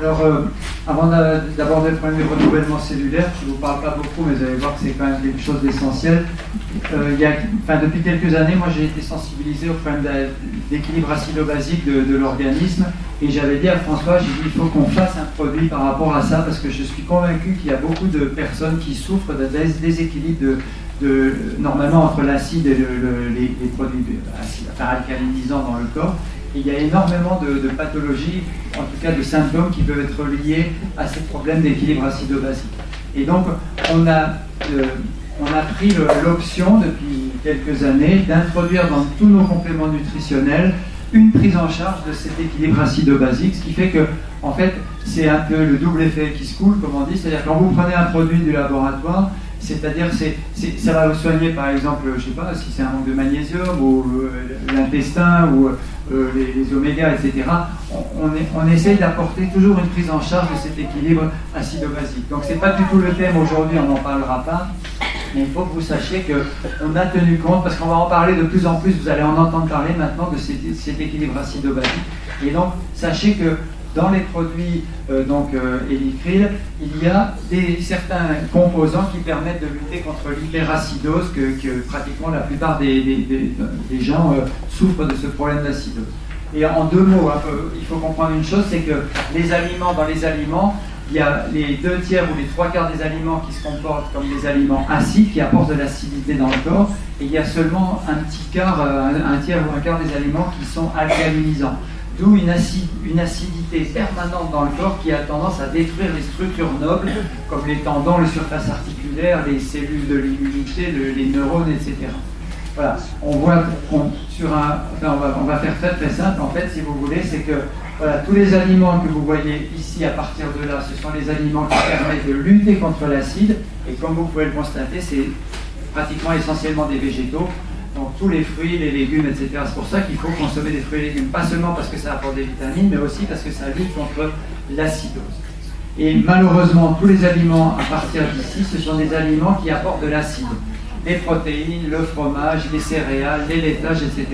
Alors, euh, avant d'aborder le problème du renouvellement cellulaire, je ne vous parle pas beaucoup, mais vous allez voir que c'est quand même quelque chose d'essentiel. Euh, depuis quelques années, moi j'ai été sensibilisé au problème d'équilibre acido-basique de, l'organisme, et j'avais dit à François, j'ai dit il faut qu'on fasse un produit par rapport à ça, parce que je suis convaincu qu'il y a beaucoup de personnes qui souffrent de déséquilibre de, normalement entre l'acide et les, produits alcalinisants dans le corps il y a énormément de, pathologies, en tout cas de symptômes qui peuvent être liés à ces problèmes d'équilibre acido-basique. Et donc, on a, euh, on a pris l'option depuis quelques années d'introduire dans tous nos compléments nutritionnels une prise en charge de cet équilibre acido-basique, ce qui fait que, en fait, c'est un peu le double effet qui se coule, comme on dit, c'est-à-dire quand vous prenez un produit du laboratoire, C'est-à-dire, c'est, ça va soigner, par exemple, je sais pas, si c'est un manque de magnésium ou euh, l'intestin ou euh, les, omégas, etc. On, on, essaye d'apporter toujours une prise en charge de cet équilibre acido-basique. Donc, c'est pas du tout le thème aujourd'hui, on n'en parlera pas. Mais il faut que vous sachiez qu'on a tenu compte, parce qu'on va en parler de plus en plus, vous allez en entendre parler maintenant de cet, cet équilibre acido-basique. Et donc, sachez que dans les produits euh, donc euh, il y a certains composants qui permettent de lutter contre l'hyperacidose que, pratiquement la plupart des, gens euh, souffrent de ce problème d'acidose. Et en deux mots, il faut comprendre une chose, c'est que aliments, dans les aliments, il y a les deux tiers ou les trois quarts des aliments qui se comportent comme des aliments acides, qui apportent de l'acidité dans le corps, et il y a seulement un quart, un tiers ou un quart des aliments qui sont alcalinisants. D'où une, acidité permanente dans le corps qui a tendance à détruire les structures nobles, comme les tendons, les surfaces articulaires, les cellules de l'immunité, les neurones, etc. Voilà, on voit sur un. on, va, faire très très simple, en fait, si vous voulez, c'est que voilà, tous les aliments que vous voyez ici à partir de là, ce sont les aliments qui permettent de lutter contre l'acide, et comme vous pouvez le constater, c'est pratiquement essentiellement des végétaux donc tous les fruits, les légumes, etc. C'est pour ça qu'il faut consommer des fruits et légumes, pas seulement parce que ça apporte des vitamines, mais aussi parce que ça lutte contre l'acidose. Et malheureusement, tous les aliments à partir d'ici, ce sont des aliments qui apportent de l'acide. Les protéines, le fromage, les céréales, les laitages, etc.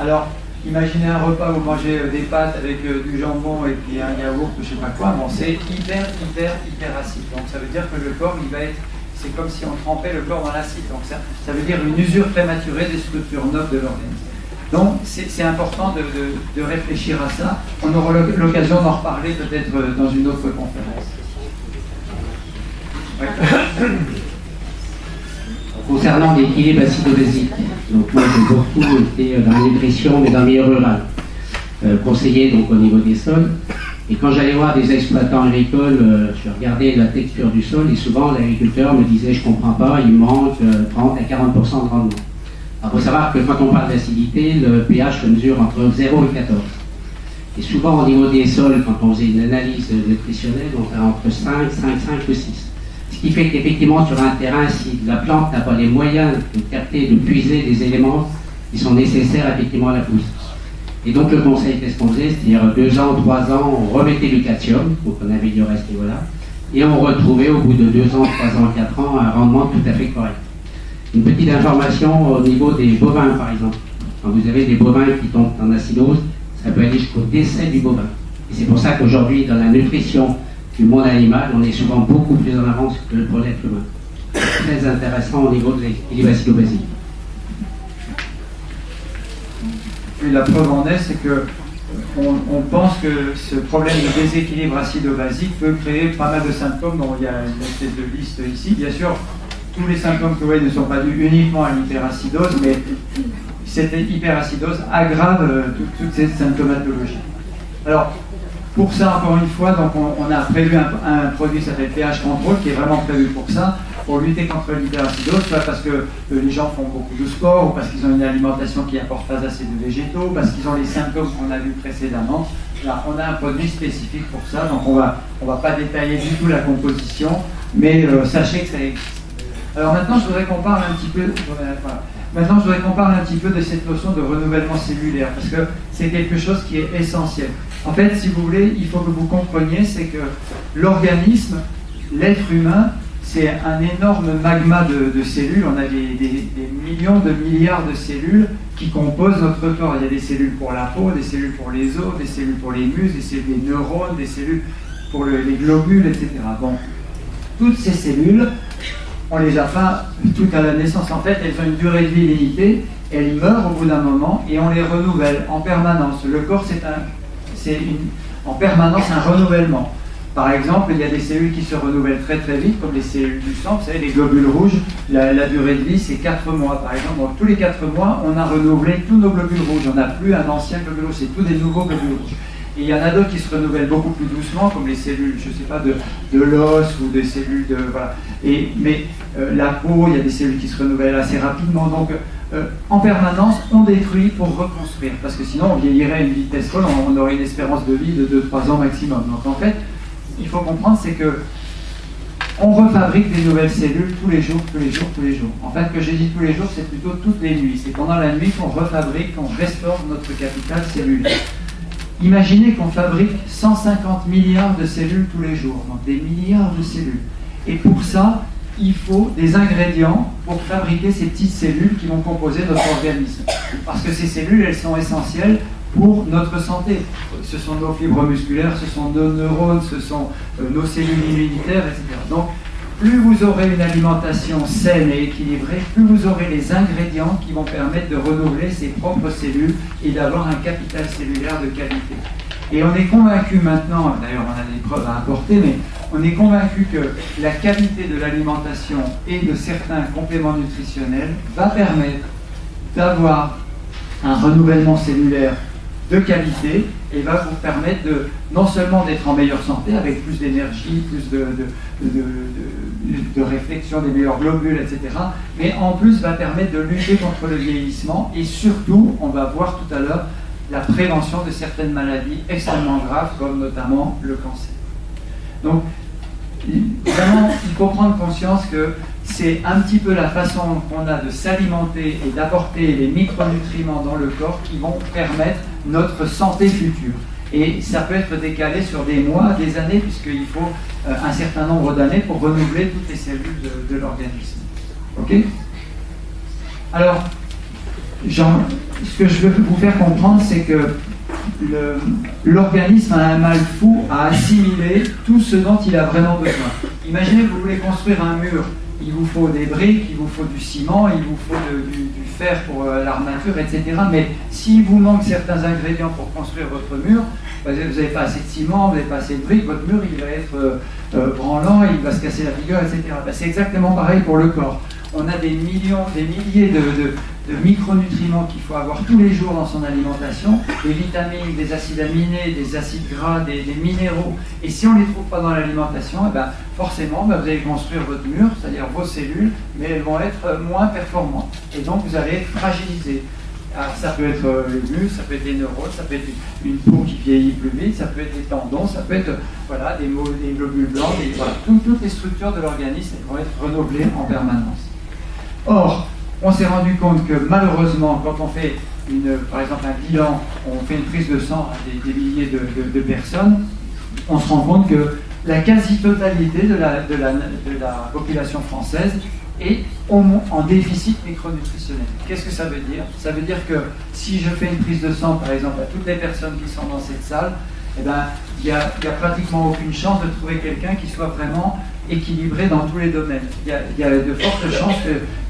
Alors, imaginez un repas où vous mangez euh, des pâtes avec euh, du jambon et puis un yaourt ou je sais pas quoi, bon, c'est hyper, hyper, hyper acide. Donc ça veut dire que le corps, il va être c'est comme si on trempait le corps dans l'acide. Donc ça, ça, veut dire une usure prématurée des structures neuves de l'organisme. Donc c'est important de, réfléchir à ça. On aura l'occasion d'en reparler peut-être euh, dans une autre conférence. Concernant l'équilibre acido-basique, donc moi j'ai beaucoup été dans la nutrition, mais dans le milieu rural, euh, conseiller donc au niveau des sols. Et quand j'allais voir des exploitants agricoles, euh, je regardais la texture du sol et souvent l'agriculteur me disait je comprends pas, il manque 30 euh, à 40% de rendement. Il faut savoir que quand on parle d'acidité, le pH se mesure entre 0 et 14. Et souvent au niveau des sols, quand on faisait une analyse nutritionnelle, on fait entre 5, 5, 5 ou 6. Ce qui fait qu'effectivement sur un terrain, si la plante n'a pas les moyens de capter, de puiser des éléments qui sont nécessaires effectivement à la pousse, et donc le conseil, qu'on faisait C'est-à-dire deux ans, trois ans, on remettait du calcium pour qu'on améliorait ce niveau-là. Et on retrouvait au bout de deux ans, trois ans, quatre ans un rendement tout à fait correct. Une petite information au niveau des bovins, par exemple. Quand vous avez des bovins qui tombent en acidose, ça peut aller jusqu'au décès du bovin. Et c'est pour ça qu'aujourd'hui, dans la nutrition du monde animal, on est souvent beaucoup plus en avance que pour l'être humain. Très intéressant au niveau de acido-basique. Et la preuve en est, c'est que on, pense que ce problème de déséquilibre acido-basique peut créer pas mal de symptômes, dont il y a une espèce de liste ici. Bien sûr, tous les symptômes que vous voyez ne sont pas dus uniquement à l'hyperacidose, mais cette hyperacidose aggrave euh, toutes ces symptomatologies. Alors, pour ça, encore une fois, donc on, a prévu un, un produit qui s'appelle pH Control, qui est vraiment prévu pour ça pour lutter contre l'hyperacidose, soit parce que euh, les gens font beaucoup de sport, ou parce qu'ils ont une alimentation qui apporte pas assez de végétaux, parce qu'ils ont les symptômes qu'on a vus précédemment. Là, on a un produit spécifique pour ça, donc on va, on va pas détailler du tout la composition, mais euh, sachez que ça existe. Alors maintenant, je voudrais qu'on parle un petit peu. Maintenant, je voudrais qu'on parle un petit peu de cette notion de renouvellement cellulaire, parce que c'est quelque chose qui est essentiel. En fait, si vous voulez, il faut que vous compreniez, c'est que l'organisme, l'être humain, c'est un énorme magma de, cellules. On a des, millions de milliards de cellules qui composent notre corps. Il y a des cellules pour la peau, des cellules pour les os, des cellules pour les muscles, des, cellules, des neurones, des cellules pour les globules, etc. Bon, toutes ces cellules, on les a pas toutes à la naissance. En fait, elles ont une durée de vie limitée. Elles meurent au bout d'un moment et on les renouvelle en permanence. Le corps, c'est c'est en permanence un renouvellement. Par exemple, il y a des cellules qui se renouvellent très très vite, comme les cellules du sang. Vous savez, les globules rouges, la, durée de vie, c'est 4 mois, par exemple. Donc, tous les 4 mois, on a renouvelé tous nos globules rouges. On n'a plus un ancien globule rouge, c'est tous des nouveaux globules rouges. Et il y en a d'autres qui se renouvellent beaucoup plus doucement, comme les cellules, je ne sais pas, de, de l'os ou des cellules de. Voilà. Et, mais euh, la peau, il y a des cellules qui se renouvellent assez rapidement. Donc, euh, en permanence, on détruit pour reconstruire. Parce que sinon, on vieillirait à une vitesse folle, on, aurait une espérance de vie de 2-3 ans maximum. Donc, en fait, il faut comprendre, c'est que on refabrique des nouvelles cellules tous les jours, tous les jours, tous les jours. En fait, que j'ai dit tous les jours, c'est plutôt toutes les nuits. C'est pendant la nuit qu'on refabrique, qu'on restaure notre capital cellulaire. Imaginez qu'on fabrique 150 milliards de cellules tous les jours, donc des milliards de cellules. Et pour ça, il faut des ingrédients pour fabriquer ces petites cellules qui vont composer notre organisme. Parce que ces cellules, elles sont essentielles pour notre santé. Ce sont nos fibres musculaires, ce sont nos neurones, ce sont euh, nos cellules immunitaires, etc. Donc, plus vous aurez une alimentation saine et équilibrée, plus vous aurez les ingrédients qui vont permettre de renouveler ses propres cellules et d'avoir un capital cellulaire de qualité. Et on est convaincu maintenant, d'ailleurs on a des preuves à apporter, mais on est convaincu que la qualité de l'alimentation et de certains compléments nutritionnels va permettre d'avoir un renouvellement cellulaire de qualité et va vous permettre de, non seulement d'être en meilleure santé, avec plus d'énergie, plus de, de, réflexion, des meilleurs globules, etc., mais en plus va permettre de lutter contre le vieillissement et surtout, on va voir tout à l'heure, la prévention de certaines maladies extrêmement graves, comme notamment le cancer. Donc, vraiment, il faut prendre conscience que c'est un petit peu la façon qu'on a de s'alimenter et d'apporter les micronutriments dans le corps qui vont permettre notre santé future. Et ça peut être décalé sur des mois, des années, puisqu'il faut euh, un certain nombre d'années pour renouveler toutes les cellules de, l'organisme. Ok? Alors, ce que je veux vous faire comprendre, c'est que l'organisme a un mal fou à assimiler tout ce dont il a vraiment besoin. Imaginez que vous voulez construire un mur il vous faut des briques, il vous faut du ciment, il vous faut du, fer pour euh, l'armature, etc. Mais s'il vous manque certains ingrédients pour construire votre mur, vous n'avez pas assez de ciment, vous n'avez pas assez de briques, votre mur il va être euh, euh, branlant, il va se casser la figure, etc. Ben, c'est exactement pareil pour le corps. On a des millions, des milliers de micronutriments qu'il faut avoir tous les jours dans son alimentation, des vitamines, des acides aminés, des acides gras, des, minéraux. Et si on ne les trouve pas dans l'alimentation, eh ben, forcément, ben, vous allez construire votre mur, c'est-à-dire vos cellules, mais elles vont être moins performantes. Et donc, vous allez être fragilisé. Alors, ça peut être euh, le muscle, ça peut être des neurones, ça peut être une peau qui vieillit plus vite, ça peut être des tendons, ça peut être voilà, des, des globules blancs, toutes les structures de l'organisme vont être renouvelées en permanence. Or, on s'est rendu compte que malheureusement, quand on fait une, par exemple un bilan, on fait une prise de sang à des, milliers de, personnes, on se rend compte que la quasi-totalité de la, population française est en déficit micronutritionnel. Qu'est-ce que ça veut dire? Ça veut dire que si je fais une prise de sang, par exemple, à toutes les personnes qui sont dans cette salle, eh ben, il n'y a, pratiquement aucune chance de trouver quelqu'un qui soit vraiment équilibré dans tous les domaines. Il y a, de fortes chances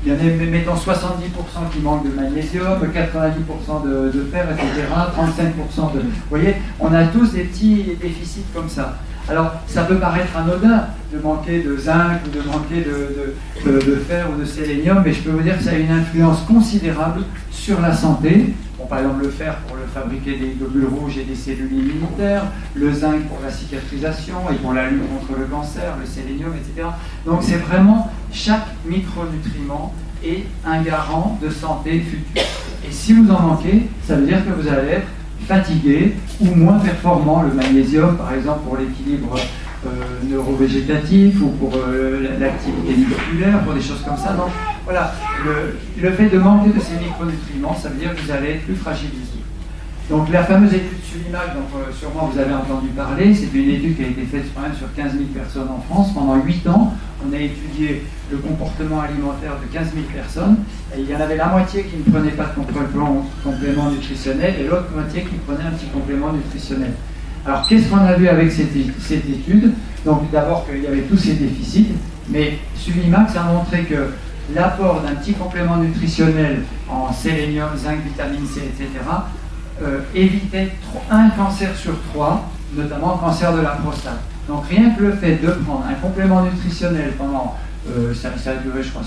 qu'il y en ait, mettons 70% qui manquent de magnésium, 90% de, de, fer, etc., 35% de... Vous voyez, on a tous des petits déficits comme ça. Alors, ça peut paraître anodin de manquer de zinc ou de manquer de, fer ou de sélénium, mais je peux vous dire que ça a une influence considérable sur la santé. Par exemple, le fer pour le fabriquer des globules rouges et des cellules immunitaires, le zinc pour la cicatrisation et pour la lutte contre le cancer, le sélénium, etc. Donc, c'est vraiment chaque micronutriment est un garant de santé future. Et si vous en manquez, ça veut dire que vous allez être fatigué ou moins performant. Le magnésium, par exemple, pour l'équilibre euh, neurovégétatif ou pour euh, l'activité musculaire, pour des choses comme ça. Donc voilà, le, fait de manquer de ces micronutriments, ça veut dire que vous allez être plus fragilisé. Donc la fameuse étude sur l'image, dont euh, sûrement vous avez entendu parler, c'est une étude qui a été faite sur 15 000 personnes en France pendant 8 ans. On a étudié le comportement alimentaire de 15 000 personnes il y en avait la moitié qui ne prenait pas de complément, nutritionnel et l'autre moitié qui prenait un petit complément nutritionnel. Alors qu'est-ce qu'on a vu avec cette, étude? Donc d'abord qu'il y avait tous ces déficits, mais Suvimax a montré que l'apport d'un petit complément nutritionnel en sélénium, zinc, vitamine C, etc., euh, éviter un cancer sur trois, notamment le cancer de la prostate. Donc rien que le fait de prendre un complément nutritionnel pendant, euh, ça, a duré je crois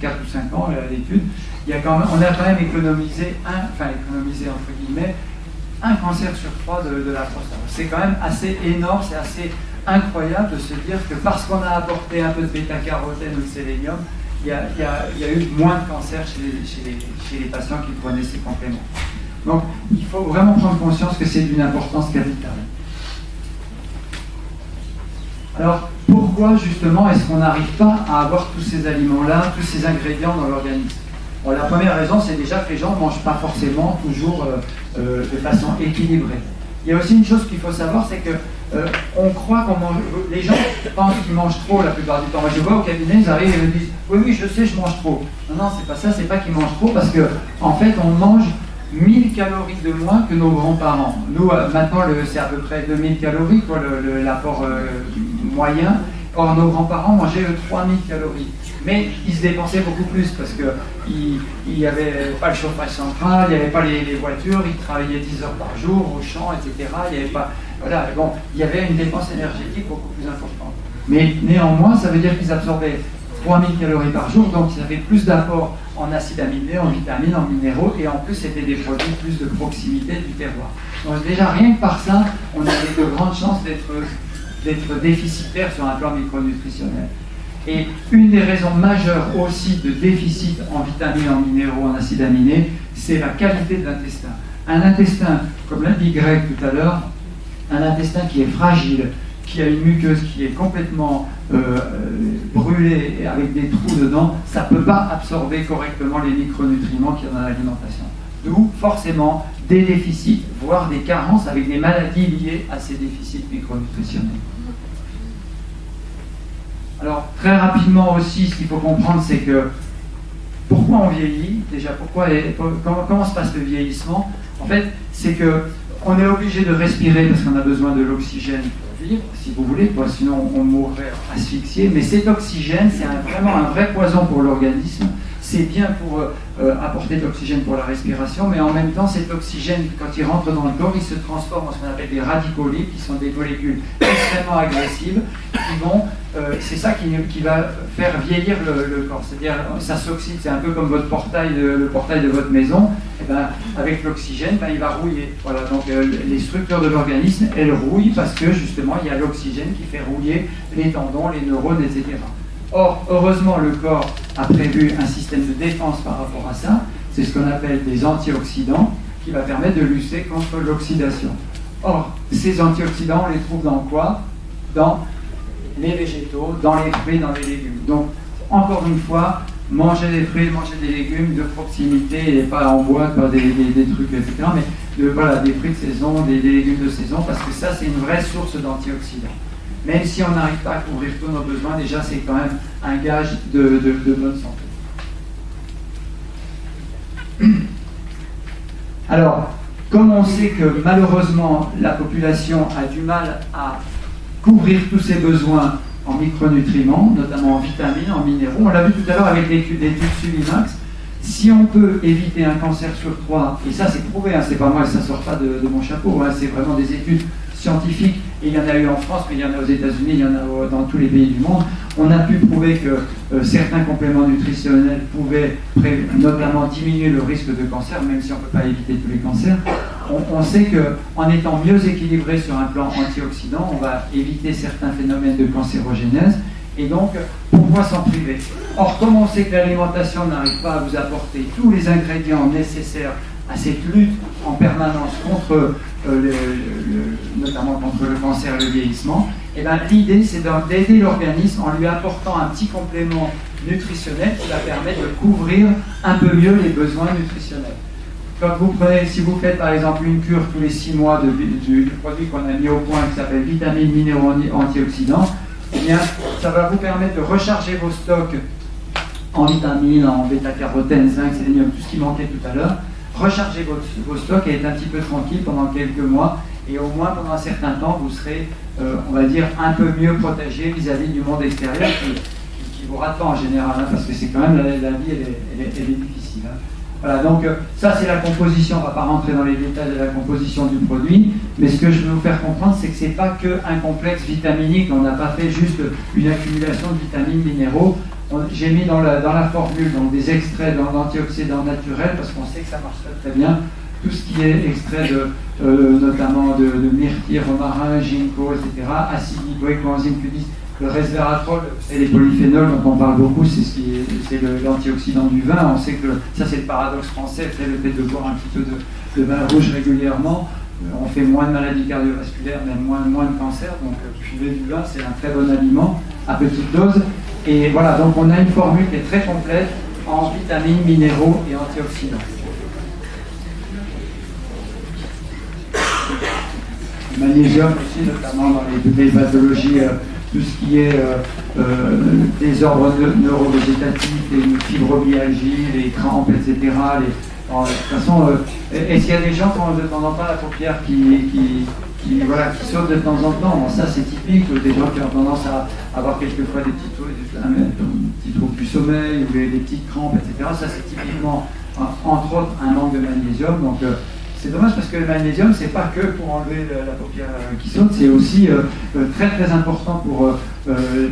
4 ou 5 ans l'étude, y on a quand même économisé, un, enfin économisé entre guillemets, un cancer sur trois de, la prostate. C'est quand même assez énorme, c'est assez incroyable de se dire que parce qu'on a apporté un peu de bêta-carotène ou de sélénium, il y, a, eu moins de cancer chez les, chez les patients qui prenaient ces compléments. Donc, il faut vraiment prendre conscience que c'est d'une importance capitale. Alors, pourquoi justement est-ce qu'on n'arrive pas à avoir tous ces aliments-là, tous ces ingrédients dans l'organisme? La première raison, c'est déjà que les gens ne mangent pas forcément toujours euh, euh, de façon équilibrée. Il y a aussi une chose qu'il faut savoir, c'est que euh, on croit qu'on mange. Les gens pensent qu'ils mangent trop la plupart du temps. Moi, je vois au cabinet, ils arrivent et me disent Oui, oui, je sais, je mange trop. Non, non, c'est pas ça, c'est pas qu'ils mangent trop, parce que en fait, on mange 1000 calories de moins que nos grands-parents. Nous, maintenant, c'est à peu près 2000 calories, quoi, l'apport moyen. Or, nos grands-parents mangeaient 3000 calories mais ils se dépensaient beaucoup plus parce qu'il n'y avait pas le chauffage central, il n'y avait pas les, voitures, ils travaillaient 10 heures par jour au champ, etc. Il y avait pas, voilà, bon, il y avait une dépense énergétique beaucoup plus importante. Mais néanmoins, ça veut dire qu'ils absorbaient 3000 calories par jour, donc ils avaient plus d'apport en acides aminés, en vitamines, en minéraux, et en plus c'était des produits plus de proximité du terroir. Donc déjà rien que par ça, on avait de grandes chances d'être déficitaire sur un plan micronutritionnel. Et une des raisons majeures aussi de déficit en vitamines, en minéraux, en acides aminés, c'est la qualité de l'intestin. Un intestin, comme l'a dit Greg tout à l'heure, un intestin qui est fragile, qui a une muqueuse qui est complètement euh, brûlée avec des trous dedans, ça ne peut pas absorber correctement les micronutriments qu'il y a dans l'alimentation. D'où forcément des déficits, voire des carences avec des maladies liées à ces déficits micronutritionnels. Alors, très rapidement aussi, ce qu'il faut comprendre, c'est que pourquoi on vieillit? Déjà, pourquoi comment, se passe le vieillissement? En fait, c'est que on est obligé de respirer parce qu'on a besoin de l'oxygène si vous voulez, sinon on mourrait asphyxié. Mais cet oxygène, c'est vraiment un vrai poison pour l'organisme c'est bien pour euh, euh, apporter de l'oxygène pour la respiration, mais en même temps, cet oxygène, quand il rentre dans le corps, il se transforme en ce qu'on appelle des radicaux libres, qui sont des molécules extrêmement agressives, qui vont, euh, c'est ça qui, va faire vieillir le, corps. C'est-à-dire, ça s'oxyde, c'est un peu comme votre portail le portail de votre maison. Eh ben, avec l'oxygène, ben, il va rouiller. Voilà, donc les structures de l'organisme, elles rouillent parce que justement, il y a l'oxygène qui fait rouiller les tendons, les neurones, etc. Or, heureusement, le corps a prévu un système de défense par rapport à ça. C'est ce qu'on appelle des antioxydants qui va permettre de lutter contre l'oxydation. Or, ces antioxydants, on les trouve dans quoi? Dans les végétaux, dans les fruits, dans les légumes. Donc, encore une fois, manger des fruits, manger des légumes de proximité et pas en boîte, pas des, trucs, etc. Mais voilà, des fruits de saison, des légumes de saison, parce que ça, c'est une vraie source d'antioxydants. Même si on n'arrive pas à couvrir tous nos besoins, déjà c'est quand même un gage de, bonne santé. Alors, comme on sait que malheureusement la population a du mal à couvrir tous ses besoins en micronutriments, notamment en vitamines, en minéraux, on l'a vu tout à l'heure avec l'étude Subimax, si on peut éviter un cancer sur trois, et ça c'est prouvé, hein, c'est pas moi, ça sort pas de, mon chapeau, hein, c'est vraiment des études scientifiques, et il y en a eu en France, mais il y en a aux États-Unis, il y en a dans tous les pays du monde. On a pu prouver que euh, certains compléments nutritionnels pouvaient notamment diminuer le risque de cancer, même si on ne peut pas éviter tous les cancers. On, sait qu'en étant mieux équilibré sur un plan antioxydant, on va éviter certains phénomènes de cancérogénèse. Et donc, pourquoi s'en priver Or, comme on sait que l'alimentation n'arrive pas à vous apporter tous les ingrédients nécessaires à cette lutte en permanence contre euh, notamment contre le cancer et le vieillissement, et eh ben, l'idée c'est d'aider l'organisme en lui apportant un petit complément nutritionnel qui va permettre de couvrir un peu mieux les besoins nutritionnels. Quand vous prenez, si vous faites par exemple une cure tous les six mois de, du, produit qu'on a mis au point qui s'appelle vitamines minéraux antioxydants, eh bien, ça va vous permettre de recharger vos stocks en vitamines, en bêta-carotène, zinc, sélénium, tout ce qui manquait tout à l'heure, recharger vos, stocks et être un petit peu tranquille pendant quelques mois. Et au moins pendant un certain temps, vous serez, euh, on va dire, un peu mieux protégé vis-à-vis du monde extérieur qui, vous rate en général, hein, parce que c'est quand même la, vie, elle est, difficile. Hein. Voilà, donc euh, ça c'est la composition, on ne va pas rentrer dans les détails de la composition du produit, mais ce que je veux vous faire comprendre, c'est que ce n'est pas qu'un complexe vitaminique, on n'a pas fait juste une accumulation de vitamines, minéraux, j'ai mis dans la, formule donc des extraits d'antioxydants naturels parce qu'on sait que ça marche très, bien. Tout ce qui est extrait de, euh, notamment de, de, myrtille, romarin, ginkgo, etc., acide lipoïcoenzyme Q10, le resveratrol et les polyphénols dont on parle beaucoup, c'est l'antioxydant du vin. On sait que ça c'est le paradoxe français, c'est le fait de boire un petit peu de, vin rouge régulièrement on fait moins de maladies cardiovasculaires, même moins, de cancers. Donc, buvez du vin, c'est un très bon aliment à petite dose. Et voilà, donc on a une formule qui est très complète en vitamines, minéraux et antioxydants. magnésium aussi, notamment dans les, pathologies, euh, tout ce qui est euh, euh, désordre les fibromyalgie, les crampes, etc. de toute façon, est-ce qu'il y a des gens qui ont de temps en la paupière qui, qui, voilà, qui sautent de temps en temps Ça, c'est typique. Des gens qui ont tendance à avoir quelquefois des petits, petits troubles du sommeil ou des, petites crampes, etc. Ça, c'est typiquement, entre autres, un manque de magnésium. Donc, c'est dommage parce que le magnésium, c'est pas que pour enlever la, paupière qui saute, c'est aussi euh, euh, très très important pour euh,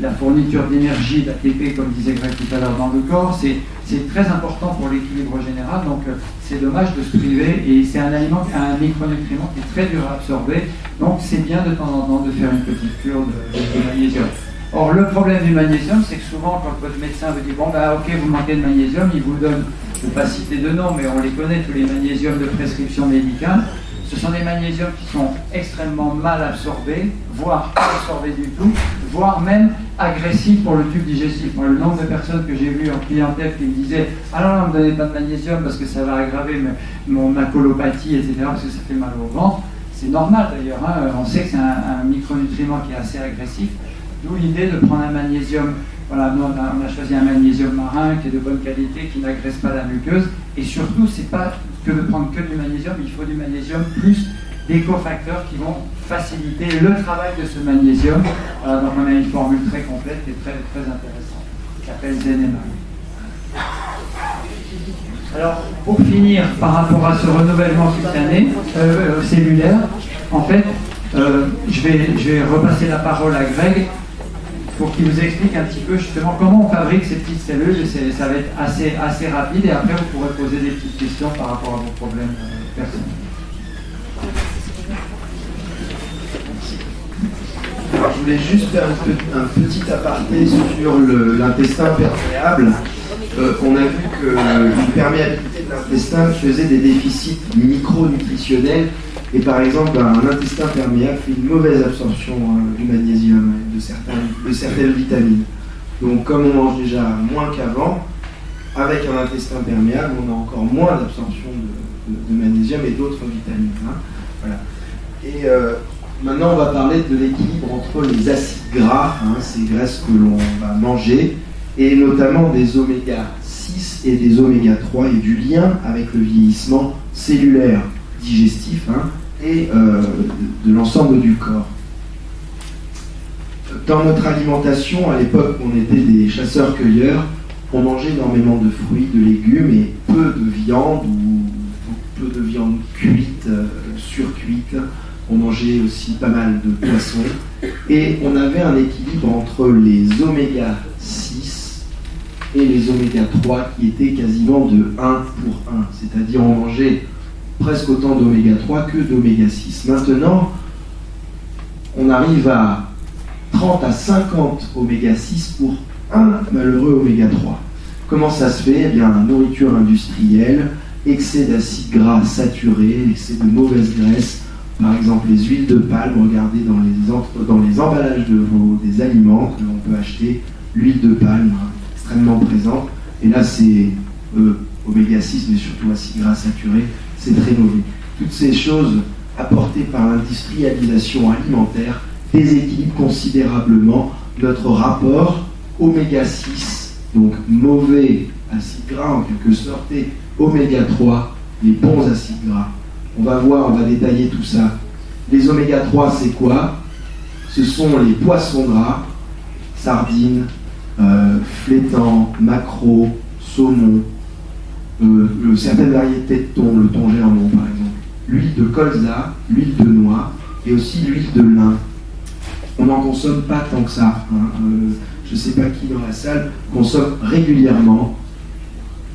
la fourniture d'énergie, d'ATP, comme disait Greg tout à l'heure, dans le corps. C'est très important pour l'équilibre général, donc c'est dommage de se priver. Et c'est un aliment, un micronutriment qui est très dur à absorber, donc c'est bien de temps en temps de faire une petite cure de magnésium. Or, le problème du magnésium, c'est que souvent, quand votre médecin vous dit Bon, bah, ok, vous manquez de magnésium, il vous donne, je ne pas citer de nom, mais on les connaît, tous les magnésiums de prescription médicale. Ce sont des magnésiums qui sont extrêmement mal absorbés, voire pas absorbés du tout, voire même agressifs pour le tube digestif. Le nombre de personnes que j'ai vues en clientèle qui me disaient Ah ne me donnez pas de magnésium parce que ça va aggraver mon, ma etc., parce que ça fait mal au ventre. C'est normal d'ailleurs, hein. on sait que c'est un micronutriment qui est assez agressif. D'où l'idée de prendre un magnésium. Voilà, nous, on a, choisi un magnésium marin qui est de bonne qualité, qui n'agresse pas la muqueuse. Et surtout, c'est pas que de prendre que du magnésium, il faut du magnésium plus des cofacteurs qui vont faciliter le travail de ce magnésium. Voilà, donc on a une formule très complète et très, très intéressante, qui s'appelle Zenema. Alors, pour finir, par rapport à ce renouvellement cutané, euh, euh, cellulaire, en fait, euh, je, vais, je vais repasser la parole à Greg pour qu'il vous explique un petit peu justement comment on fabrique ces petites cellules. Ça va être assez, assez rapide et après vous pourrez poser des petites questions par rapport à vos problèmes euh, personnels. je voulais juste faire un, petit aparté sur l'intestin perméable. Euh, on a vu que l'imperméabilité de l'intestin faisait des déficits micronutritionnels et par exemple, un intestin perméable fait une mauvaise absorption hein, du magnésium et de, certaines, vitamines. Donc comme on mange déjà moins qu'avant, avec un intestin perméable, on a encore moins d'absorption de, magnésium et d'autres vitamines. Hein. Voilà. Et euh, maintenant, on va parler de l'équilibre entre les acides gras, hein, ces graisses que l'on va manger, et notamment des oméga 6 et des oméga 3 et du lien avec le vieillissement cellulaire digestif et euh, de l'ensemble du corps. Dans notre alimentation, à l'époque où on était des chasseurs-cueilleurs, on mangeait énormément de fruits, de légumes et peu de viande ou peu de viande cuite, euh, surcuite. On mangeait aussi pas mal de poissons et on avait un équilibre entre les oméga 6 et les oméga 3 qui étaient quasiment de 1 pour 1. C'est-à-dire on mangeait presque autant d'oméga 3 que d'oméga 6. Maintenant, on arrive à 30 à 50 oméga 6 pour un malheureux oméga 3. Comment ça se fait? Eh bien, nourriture industrielle, excès d'acides gras saturés, excès de mauvaises graisses, par exemple les huiles de palme, regardez dans les, emballages de vos, des aliments l'on peut acheter, l'huile de palme hein, extrêmement présente, et là c'est euh, oméga 6 mais surtout acides gras saturés, c'est très mauvais. Toutes ces choses apportées par l'industrialisation alimentaire déséquilibrent considérablement notre rapport oméga 6, donc mauvais acides gras en quelque sorte, et oméga 3, les bons acides gras. On va voir, on va détailler tout ça. Les oméga 3, c'est quoi? Ce sont les poissons gras, sardines, euh, flétans, maquereaux, saumon, euh, certaines variétés de thon, le thon germont par exemple, l'huile de colza, l'huile de noix et aussi l'huile de lin. On n'en consomme pas tant que ça. Hein. Euh, je ne sais pas qui dans la salle consomme régulièrement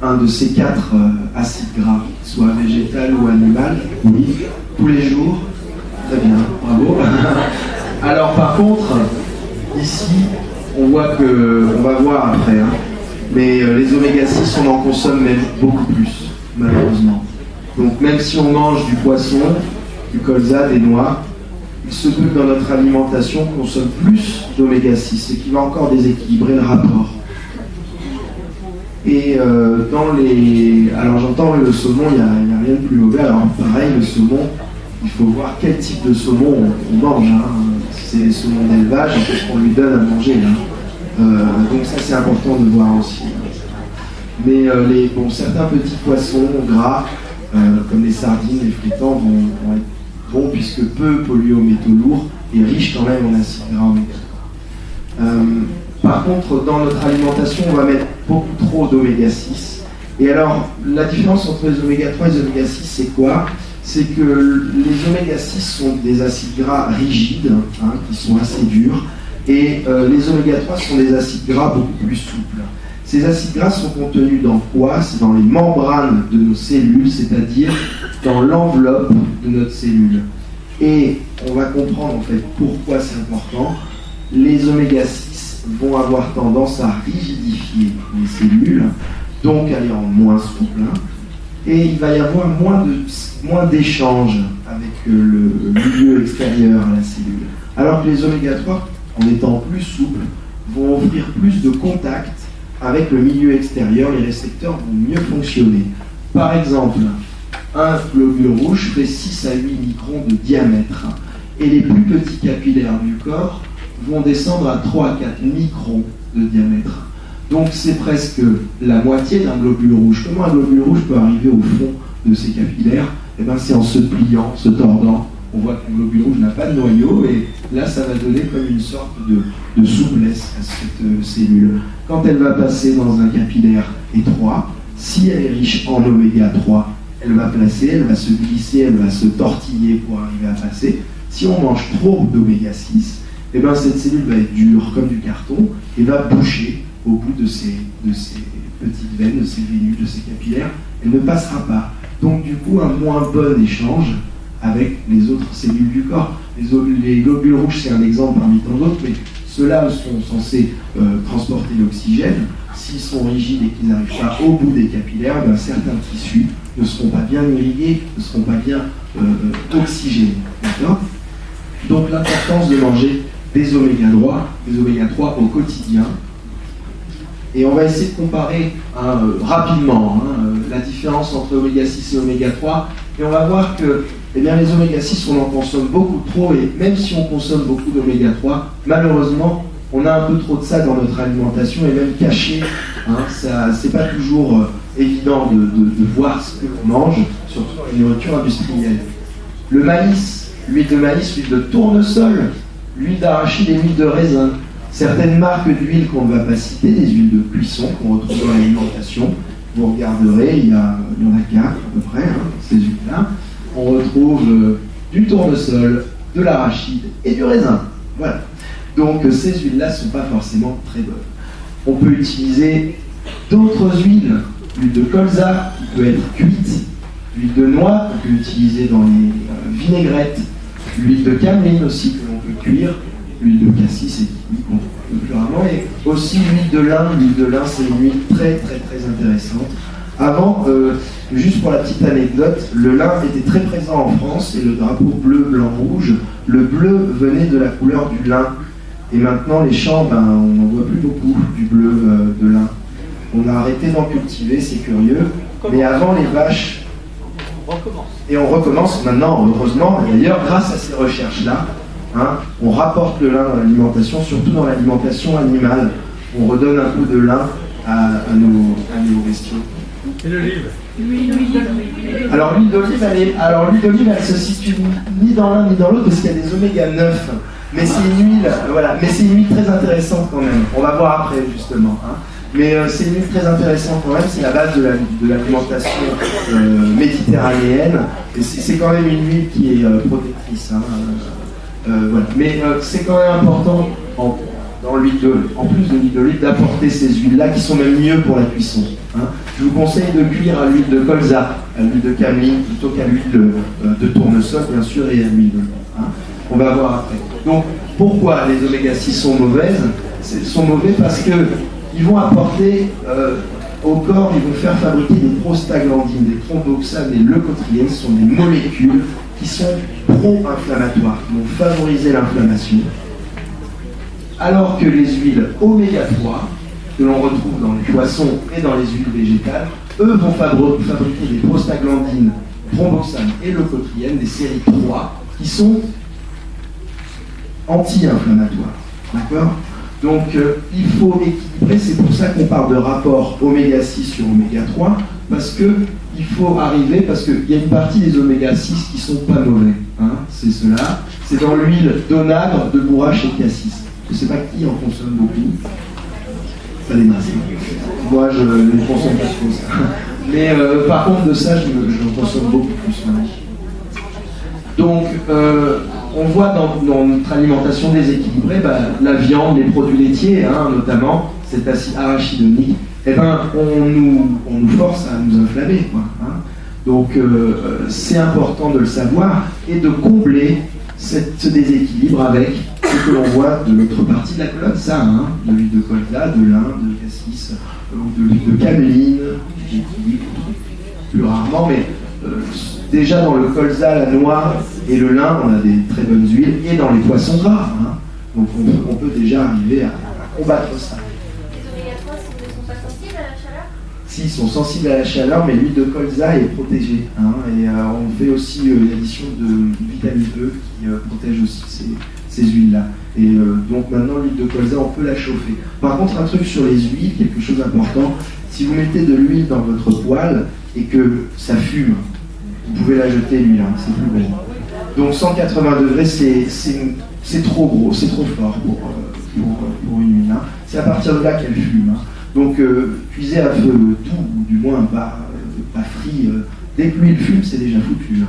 un de ces quatre euh, acides gras, soit végétal ou animal, oui, tous les jours. Très bien, bravo. Alors par contre, ici, on voit que, on va voir après, hein, mais euh, les oméga 6, on en consomme même beaucoup plus, malheureusement. Donc même si on mange du poisson, du colza, des noix, il se peut que dans notre alimentation qu'on consomme plus d'oméga 6, et qui va encore déséquilibrer le rapport. Et euh, dans les. Alors j'entends le saumon, il n'y a, rien de plus mauvais. Alors pareil, le saumon, il faut voir quel type de saumon on, mange. Hein. Si c'est les saumons d'élevage, qu'est-ce qu'on lui donne à manger. Hein. Euh, donc ça c'est important de voir aussi. Mais euh, les, bon, certains petits poissons gras, comme les sardines, les fritants, vont, être bons puisque peu pollués aux métaux lourds et riches quand même en acides gras par contre, dans notre alimentation, on va mettre beaucoup trop d'oméga 6. Et alors, la différence entre les oméga 3 et les oméga 6, c'est quoi? C'est que les oméga 6 sont des acides gras rigides, hein, qui sont assez durs, et euh, les oméga 3 sont des acides gras beaucoup plus souples. Ces acides gras sont contenus dans quoi? C'est dans les membranes de nos cellules, c'est-à-dire dans l'enveloppe de notre cellule. Et on va comprendre en fait pourquoi c'est important. Les oméga 6 vont avoir tendance à rigidifier les cellules, donc à les rendre moins souples, hein. et il va y avoir moins de moins d'échanges avec euh, le milieu extérieur à la cellule. Alors que les oméga 3, en étant plus souples, vont offrir plus de contact avec le milieu extérieur, les récepteurs vont mieux fonctionner. Par exemple, un globule rouge fait 6 à 8 microns de diamètre, et les plus petits capillaires du corps vont descendre à 3 à 4 microns de diamètre. Donc c'est presque la moitié d'un globule rouge. Comment un globule rouge peut arriver au fond de ces capillaires? Eh bien c'est en se pliant, se tordant. On voit que le globule rouge n'a pas de noyau et là ça va donner comme une sorte de, souplesse à cette euh, cellule. Quand elle va passer dans un capillaire étroit, si elle est riche en oméga 3, elle va placer, elle va se glisser, elle va se tortiller pour arriver à passer. Si on mange trop d'oméga 6, et eh bien cette cellule va être dure comme du carton et va boucher au bout de ces petites veines, de ces vénules, de ces capillaires. Elle ne passera pas. Donc du coup, un moins bon échange avec les autres cellules du corps. Les, globules rouges, c'est un exemple parmi tant d'autres, mais ceux-là sont censés euh, transporter l'oxygène. S'ils sont rigides et qu'ils n'arrivent pas au bout des capillaires, ben, certains tissus ne seront pas bien irrigués, ne seront pas bien euh, euh, oxygénés. Donc l'importance de manger des oméga 3, des oméga 3 au quotidien. Et on va essayer de comparer hein, rapidement hein, la différence entre oméga 6 et oméga 3. Et on va voir que eh bien, les oméga 6, on en consomme beaucoup trop. Et même si on consomme beaucoup d'oméga 3, malheureusement, on a un peu trop de ça dans notre alimentation et même caché. Hein, c'est pas toujours euh, évident de, voir ce que l'on mange, surtout dans les nourritures industrielles. Le maïs, l'huile de maïs, l'huile de tournesol, l'huile d'arachide et l'huile de raisin. Certaines marques d'huile qu'on ne va pas citer, des huiles de cuisson qu'on retrouve dans l'alimentation. Vous regarderez, il y, en a quatre à peu près, hein, ces huiles-là. On retrouve euh, du tournesol, de l'arachide et du raisin. Voilà. Donc euh, ces huiles-là ne sont pas forcément très bonnes. On peut utiliser d'autres huiles, l'huile de colza qui peut être cuite, l'huile de noix qu'on peut utiliser dans les euh, vinaigrettes, l'huile de cameline aussi que l'on peut cuire, l'huile de cassis et qu'on peut vraiment, et aussi l'huile de lin. L'huile de lin, c'est une huile très très très intéressante. Avant, euh, juste pour la petite anecdote, le lin était très présent en France et le drapeau bleu, blanc, rouge, le bleu venait de la couleur du lin. Et maintenant, les champs, ben, on n'en voit plus beaucoup du bleu euh, de lin. On a arrêté d'en cultiver, c'est curieux. Mais avant, les vaches et on recommence maintenant, heureusement, d'ailleurs, grâce à ces recherches-là, hein, on rapporte le lin dans l'alimentation, surtout dans l'alimentation animale. On redonne un peu de lin à, nos, à bestiaux. Et l'olive Alors l'huile d'olive, elle, d'olive, elle se situe ni dans l'un ni dans l'autre parce qu'il y a des oméga 9. Mais c'est une huile, voilà, mais c'est une huile très intéressante quand même. On va voir après justement. Hein. Mais euh, c'est une huile très intéressante quand même, c'est la base de l'alimentation euh, méditerranéenne. Et c'est quand même une huile qui est euh, protectrice. Hein, voilà. Mais c'est quand même important, en, en plus de l'huile d'olive, d'apporter ces huiles-là qui sont même mieux pour la cuisson. Hein. Je vous conseille de cuire à l'huile de colza, à l'huile de cameline, plutôt qu'à l'huile de, tournesol, bien sûr, et à l'huile de hein. On va voir après. Donc, pourquoi les oméga 6 sont mauvaises? Sont mauvais parce que ils vont apporter euh, au corps, ils vont faire fabriquer des prostaglandines, des thromboxanes, des leucotriènes, ce sont des molécules qui sont pro-inflammatoires, qui vont favoriser l'inflammation. Alors que les huiles oméga 3, que l'on retrouve dans les poissons et dans les huiles végétales, eux vont fabriquer des prostaglandines, thromboxanes et leucotriènes, des séries 3, qui sont anti-inflammatoires. D'accord? Donc euh, il faut équilibrer, c'est pour ça qu'on parle de rapport oméga 6 sur oméga 3, parce que il faut arriver, parce qu'il y a une partie des oméga 6 qui sont pas mauvais. Hein, c'est cela. C'est dans l'huile d'onagre, de bourrache et cassis. Je ne sais pas qui en consomme beaucoup. Ça les Moi, je ne consomme pas trop ça. Mais euh, par contre, de ça, je, je consomme beaucoup plus. Donc, euh, on voit dans, notre alimentation déséquilibrée, bah, la viande, les produits laitiers, hein, notamment, cet acide arachidonique, eh ben, on, nous, force à nous inflammer. Hein. Donc, euh, c'est important de le savoir et de combler ce déséquilibre avec ce que l'on voit de l'autre partie de la colonne, ça, hein, de l'huile de colza, de lin, de cassis, euh, ou de l'huile de cameline, plus rarement, mais euh, déjà dans le colza, la noix et le lin, on a des très bonnes huiles, et dans les poissons gras. Hein. Donc on, peut déjà arriver à, combattre ça. Les oméga 3 ne sont pas sensibles à la chaleur Si, ils sont sensibles à la chaleur, mais l'huile de colza est protégée. Hein. et euh, on fait aussi l'addition de vitamine E qui protège aussi ces, ces huiles-là. Et euh, donc maintenant, l'huile de colza, on peut la chauffer. Par contre, un truc sur les huiles, quelque chose d'important, si vous mettez de l'huile dans votre poêle et que ça fume, vous pouvez la jeter l'huile, hein, c'est plus bon. Donc 180 degrés, c'est trop gros, c'est trop fort pour, euh, pour, une huile. Hein. C'est à partir de là qu'elle fume. Hein. Donc euh, cuisez à feu doux, ou du moins pas, pas frit. dès que l'huile fume, c'est déjà foutu.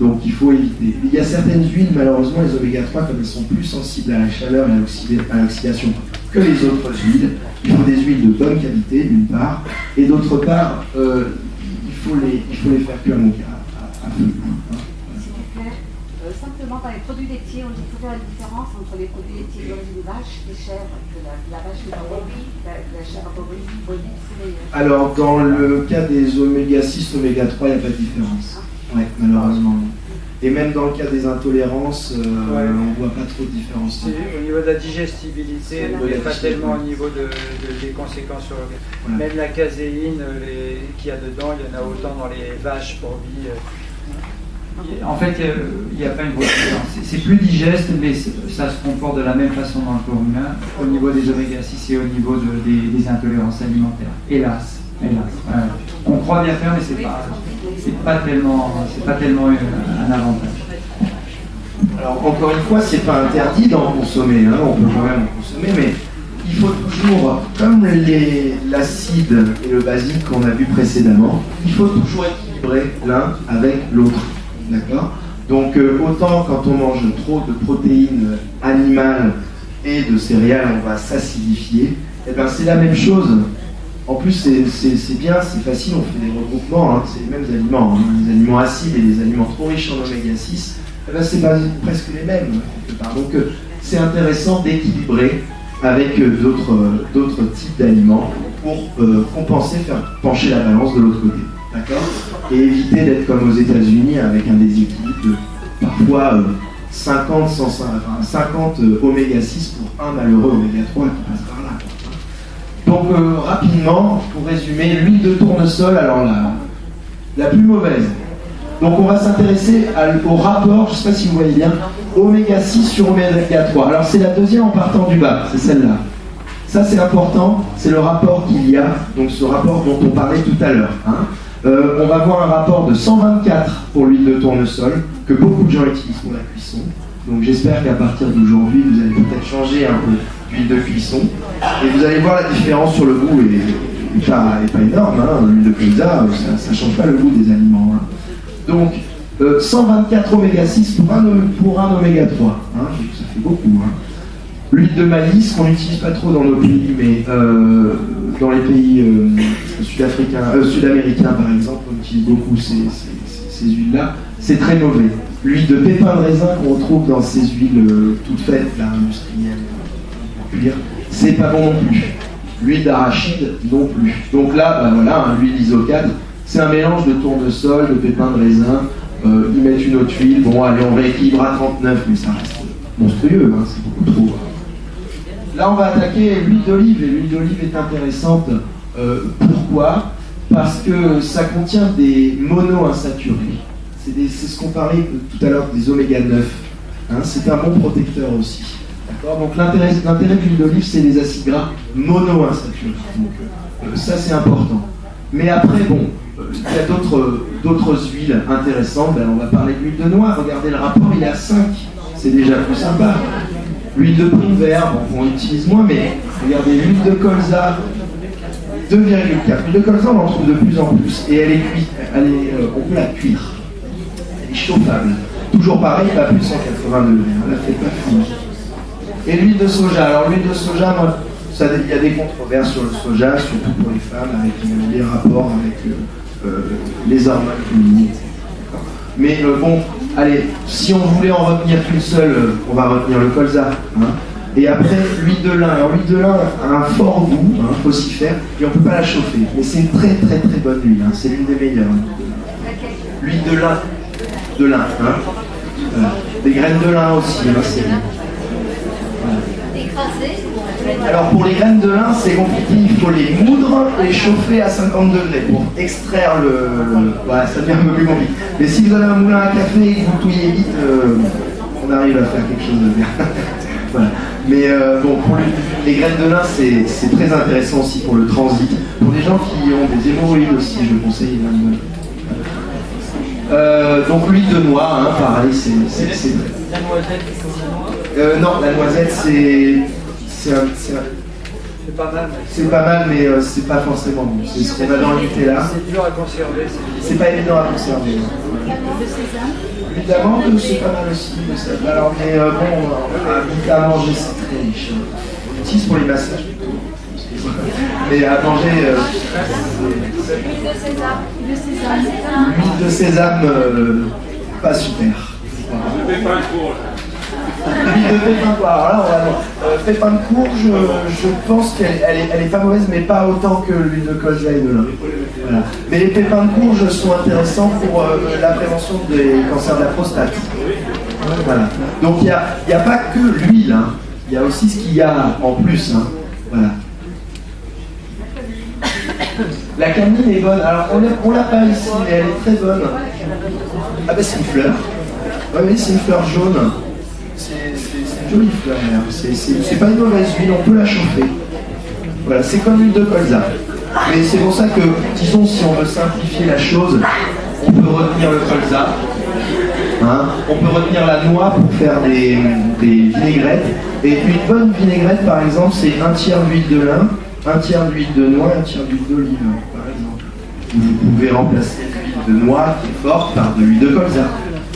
Donc il faut éviter. Il y a certaines huiles, malheureusement, les oméga 3, comme elles sont plus sensibles à la chaleur et à l'oxydation que les autres huiles, il faut des huiles de bonne qualité, d'une part, et d'autre part, euh, il, faut les, il faut les faire cuire donc à, feu. Hein. Euh, simplement, dans les produits laitiers, on dit faire la différence entre les produits laitiers d'origine vache et chèvre, que la, la vache est la, la chèvre bovine, c'est Alors, dans le cas des oméga 6, oméga 3, il n'y a pas de différence. Oui, malheureusement. Et même dans le cas des intolérances, euh, on ne voit pas trop de différence. Au niveau de la digestibilité, on n'est pas tellement au niveau de, des conséquences sur le... Même la caséine euh, qu'il y a dedans, il y en a autant dans les vaches pour vie. Euh. En fait, il n'y a pas une grosse différence. C'est plus digeste, mais ça se comporte de la même façon dans le corps humain, au niveau des oméga 6 et au niveau des intolérances alimentaires. Hélas. On croit bien faire, mais c'est pas, pas tellement, c'est pas tellement un avantage. Alors encore une fois, c'est pas interdit d'en consommer, hein. on peut quand même en consommer, mais il faut toujours, comme l'acide et le basique qu'on a vu précédemment, il faut toujours équilibrer l'un avec l'autre. D'accord? Donc euh, autant quand on mange trop de protéines animales et de céréales, on va s'acidifier, et eh ben c'est la même chose en plus, c'est bien, c'est facile, on fait des regroupements, hein, c'est les mêmes aliments, hein, les aliments acides et les aliments trop riches en oméga 6, eh ben, c'est presque les mêmes. Donc euh, c'est intéressant d'équilibrer avec euh, euh, d'autres types d'aliments pour compenser, faire pencher la balance de l'autre côté. D'accord? Et éviter d'être comme aux États-Unis avec un déséquilibre de parfois 50, 50 oméga 6 pour un malheureux oméga 3 qui passe par là. Donc euh, rapidement, pour résumer, l'huile de tournesol, alors la, la plus mauvaise. Donc on va s'intéresser au rapport, je ne sais pas si vous voyez bien, oméga 6 sur oméga 3. Alors c'est la deuxième en partant du bas, c'est celle-là. Ça c'est important, c'est le rapport qu'il y a, donc ce rapport dont on parlait tout à l'heure. Hein. Euh, on va voir un rapport de 124 pour l'huile de tournesol, que beaucoup de gens utilisent pour la cuisson. Donc j'espère qu'à partir d'aujourd'hui, vous allez peut-être changer un peu de cuisson. Et vous allez voir la différence sur le goût est, pas, énorme. Hein. L'huile de colza, ça change pas le goût des aliments. Hein. Donc 124 euh, oméga 6 pour un, pour un oméga 3. Hein. Ça fait beaucoup. L'huile de maïs qu'on n'utilise pas trop dans nos pays, mais euh, dans les pays euh, sud-africains, sud-américains par exemple, on utilise beaucoup ces, huiles-là. C'est très mauvais l'huile de pépin de raisin qu'on retrouve dans ces huiles toutes faites, là, industrielles, c'est pas bon non plus. L'huile d'arachide non plus. Donc là, ben voilà, hein, l'huile isocade, c'est un mélange de tournesol, de pépins de raisin. Euh, ils mettent une autre huile. Bon, allez, on rééquilibre à 39, mais ça reste monstrueux, hein, c'est beaucoup trop. Là, on va attaquer l'huile d'olive, et l'huile d'olive est intéressante. Euh, pourquoi? Parce que ça contient des monoinsaturés. C'est ce qu'on parlait tout à l'heure des oméga 9. Hein, c'est un bon protecteur aussi. Donc l'intérêt de l'huile d'olive, c'est les acides gras monoinsaturés. Donc euh, ça, c'est important. Mais après, bon, euh, il y a d'autres huiles intéressantes. Ben, on va parler d'huile de noix. Regardez le rapport, il est à 5. C'est déjà plus sympa. L'huile de pomme vert, bon, on utilise moins, mais regardez, l'huile de colza, 2,4. L'huile de colza, on en trouve de plus en plus. Et elle est cuite, elle est, euh, on peut la cuire. Elle est chauffable. Toujours pareil, pas plus 180 degrés. On la fait pas fumée. Et l'huile de soja. Alors l'huile de soja, il y a des controverses sur le soja, surtout pour les femmes, avec les rapports avec euh, euh, les hormones féminines. Mais bon, allez, si on voulait en retenir qu'une seule, on va retenir le colza. Hein. Et après, l'huile de lin. Alors, l'huile de lin a un fort goût, hein, faire, et on ne peut pas la chauffer. Mais c'est une très très très bonne huile, hein. c'est l'une des meilleures. L'huile de lin. De lin, Des graines de lin aussi, c'est. Alors pour les graines de lin, c'est compliqué, il faut les moudre et chauffer à 50 degrés pour extraire le... Voilà, ça devient un peu plus compliqué. Mais si vous avez un moulin à café et que vous touillez vite, euh, on arrive à faire quelque chose de bien. voilà. Mais euh, bon, pour les, graines de lin, c'est très intéressant aussi pour le transit. Pour les gens qui ont des hémorroïdes aussi, je conseille euh, donc l'huile de noix, hein, pareil, c'est... Euh, Non, la noisette, c'est c'est pas mal. C'est pas mal, mais euh, c'est pas forcément bon. C'est ce qu'on a dans le Nutella. C'est dur à conserver. C'est pas évident à conserver. L'huile d'amande, c'est pas mal aussi. Alors, mais euh, bon, à, à manger, c'est très riche. On l'utilise pour les massages plutôt. Mais à manger. Euh, L'huile de sésame. L'huile de sésame, pas super. L'huile de pépin de Alors là, on va. Euh, pépin de courge, je, pense qu'elle est, elle est, pas mauvaise, mais pas autant que l'huile de colza et de lin. Mais les pépins de courge sont intéressants pour euh, la prévention des cancers de la prostate. Donc il n'y a, a, pas que l'huile, hein. il y a aussi ce qu'il y a en plus. Hein. Voilà. La camine est bonne. Alors on l'a pas ici, mais elle est très bonne. Ah ben c'est une fleur. Oui, c'est une fleur jaune. C'est pas une mauvaise huile, on peut la chauffer. Voilà, c'est comme l'huile de colza. Mais c'est pour ça que, disons, si on veut simplifier la chose, on peut retenir le colza. Hein. on peut retenir la noix pour faire des, vinaigrettes. Et une bonne vinaigrette, par exemple, c'est un tiers d'huile de lin, un tiers d'huile de noix, un tiers d'huile d'olive, par exemple. Vous pouvez remplacer l'huile de noix qui est forte par de l'huile de colza.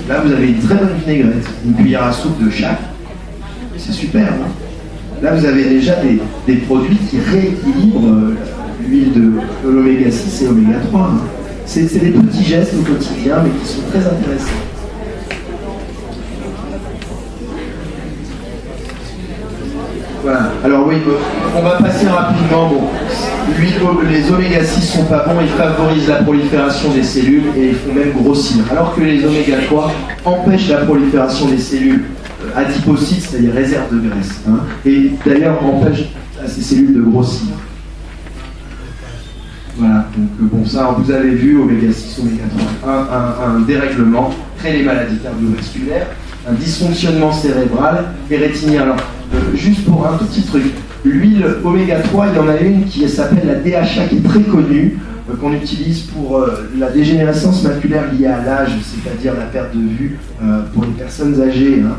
Là, vous avez une très bonne vinaigrette, une cuillère à soupe de chaque. C'est super. Hein Là, vous avez déjà des, produits qui rééquilibrent euh, l'huile de, l'oméga 6 et l'oméga 3. Hein. C'est des petits gestes au quotidien, mais qui sont très intéressants. Voilà. Alors oui, on va passer rapidement. Les oméga 6 sont pas bons, ils favorisent la prolifération des cellules et ils font même grossir. Alors que les oméga 3 empêchent la prolifération des cellules adipocytes, c'est-à-dire réserves de graisse. Hein, et d'ailleurs empêchent ces cellules de grossir. Voilà, donc euh, bon, ça, vous avez vu, oméga 6, oméga 3, un, dérèglement crée les maladies cardiovasculaires, un dysfonctionnement cérébral et rétinien. Alors, euh, juste pour un petit truc, L'huile oméga 3, il y en a une qui s'appelle la DHA qui est très connue, euh, qu'on utilise pour la dégénérescence maculaire liée à l'âge, c'est-à-dire la perte de vue pour les personnes âgées. Hein.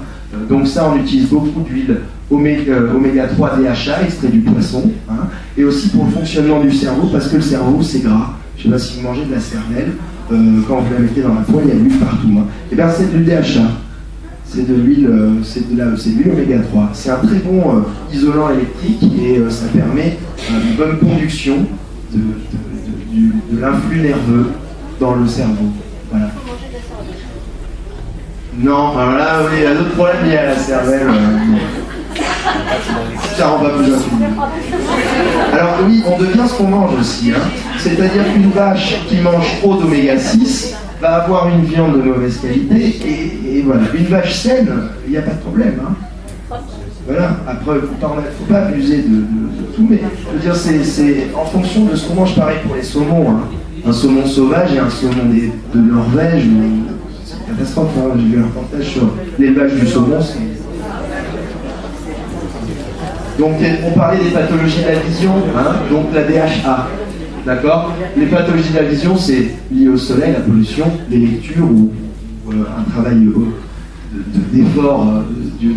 Donc ça, on utilise beaucoup d'huile oméga, 3 DHA, extrait du poisson, hein. et aussi pour le fonctionnement du cerveau, parce que le cerveau, c'est gras. Je ne sais pas si vous mangez de la cervelle, quand vous la mettez dans la poêle, il y a de l'huile partout. Hein. Et eh bien c'est du DHA c'est de l'huile, euh, de oméga 3. C'est un très bon euh, isolant électrique et euh, ça permet une bonne conduction de, l'influx nerveux dans le cerveau. Voilà. Non, alors là, il y a d'autres problèmes liés à la cervelle. Ça rend pas plus insuline. Alors oui, on devient ce qu'on mange aussi. Hein. C'est-à-dire qu'une vache qui mange trop d'oméga 6 va avoir une viande de mauvaise qualité et, voilà. Une vache saine, il n'y a pas de problème. Hein. Voilà, après, il ne faut, pas abuser de, tout, mais je veux dire, c'est en fonction de ce qu'on mange, pareil pour les saumons. Hein. Un saumon sauvage et un saumon de Norvège, J'ai vu un reportage sur l'élevage du saumon, donc on parlait des pathologies de la vision, hein, donc la DHA. D'accord? Les pathologies de la vision, c'est lié au soleil, la pollution, les lectures ou, euh, un travail d'effort euh,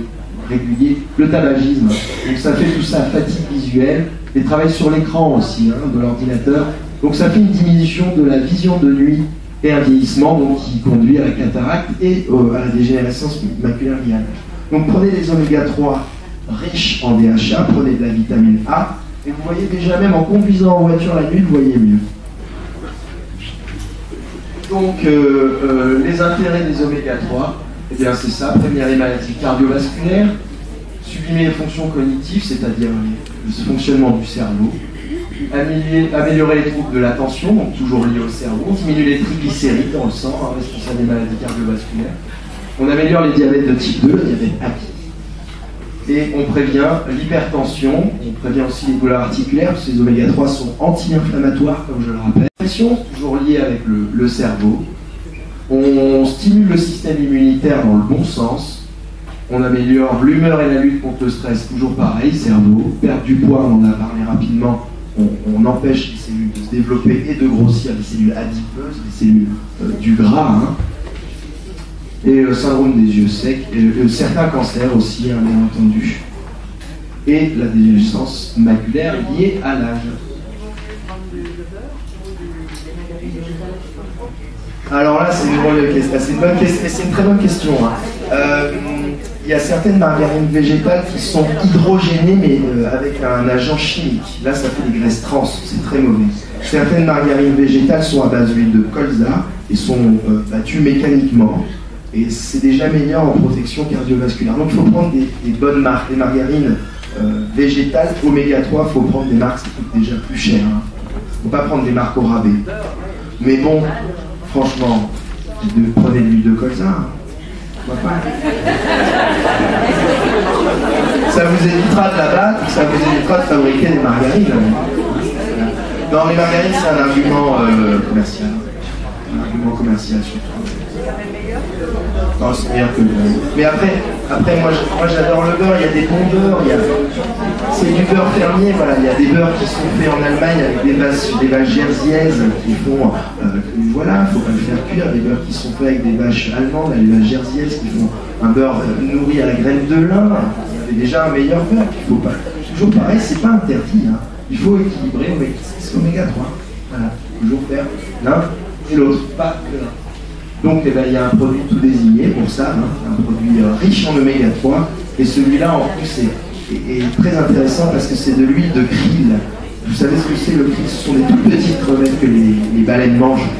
régulier, le tabagisme. Donc ça fait tout ça, fatigue visuelle, et travail sur l'écran aussi hein, de l'ordinateur. Donc ça fait une diminution de la vision de nuit et un vieillissement donc, qui conduit à la cataracte et à la dégénérescence maculaire liée Donc prenez les oméga 3 riche en DHA, prenez de la vitamine A, et vous voyez déjà même en conduisant en voiture la nuit, vous voyez mieux. Donc euh, euh, les intérêts des oméga 3, eh bien c'est ça, prévenir les maladies cardiovasculaires, sublimer les fonctions cognitives, c'est-à-dire le fonctionnement du cerveau, améliorer, les troubles de l'attention, donc toujours liés au cerveau, diminuer les triglycérides dans le sang, hein, responsable des maladies cardiovasculaires. On améliore les diabètes de type 2, le diabète actif et on prévient l'hypertension, on prévient aussi les douleurs articulaires, parce que les oméga 3 sont anti-inflammatoires, comme je le rappelle. Pression, toujours liée avec le, cerveau. On stimule le système immunitaire dans le bon sens. On améliore l'humeur et la lutte contre le stress, toujours pareil, cerveau. Perte du poids, on en a parlé rapidement. On, empêche les cellules de se développer et de grossir, les cellules adipeuses, les cellules euh, du gras. Hein et le syndrome des yeux secs, et certains cancers aussi, hein, bien entendu, et la dégénérescence maculaire liée à l'âge. Alors là, c'est une, bonne question. C'est une, très bonne question. Hein. Euh, il y a certaines margarines végétales qui sont hydrogénées, mais euh, avec un agent chimique. Là, ça fait des graisses trans, c'est très mauvais. Certaines margarines végétales sont à base d'huile de colza et sont euh, battues mécaniquement et c'est déjà meilleur en protection cardiovasculaire. Donc il faut prendre des, bonnes marques, des margarines euh, végétales, oméga 3, il faut prendre des marques qui coûtent déjà plus cher. Il hein. ne faut pas prendre des marques au rabais. Mais bon, franchement, prenez de l'huile de colza. Hein. Ça vous évitera de la battre, ça vous évitera de fabriquer des margarines. Non, les margarines, c'est un argument euh, commercial. Commercial surtout. Non, c'est meilleur que le beurre. Mais après, après moi, j'adore le beurre, il y a des bons beurres, c'est du beurre fermier, voilà, il y a des beurres qui sont faits en Allemagne avec des vaches, des vaches jersiaises qui font, euh, voilà, il ne faut pas le faire cuire, des beurres qui sont faits avec des vaches allemandes, des vaches jersiaises qui font un beurre euh, nourri à la graine de lin, c'est déjà un meilleur beurre qu'il faut pas. Toujours pareil, c'est pas interdit, hein. il faut équilibrer, oméga 3, voilà, toujours faire l'un et l'autre, pas que l'un. Donc eh ben, il y a un produit tout désigné pour ça, hein, un produit euh, riche en oméga 3. Et celui-là en plus est, très intéressant parce que c'est de l'huile de krill. Vous savez ce que c'est le krill? Ce sont des toutes petites crevettes que les, baleines mangent.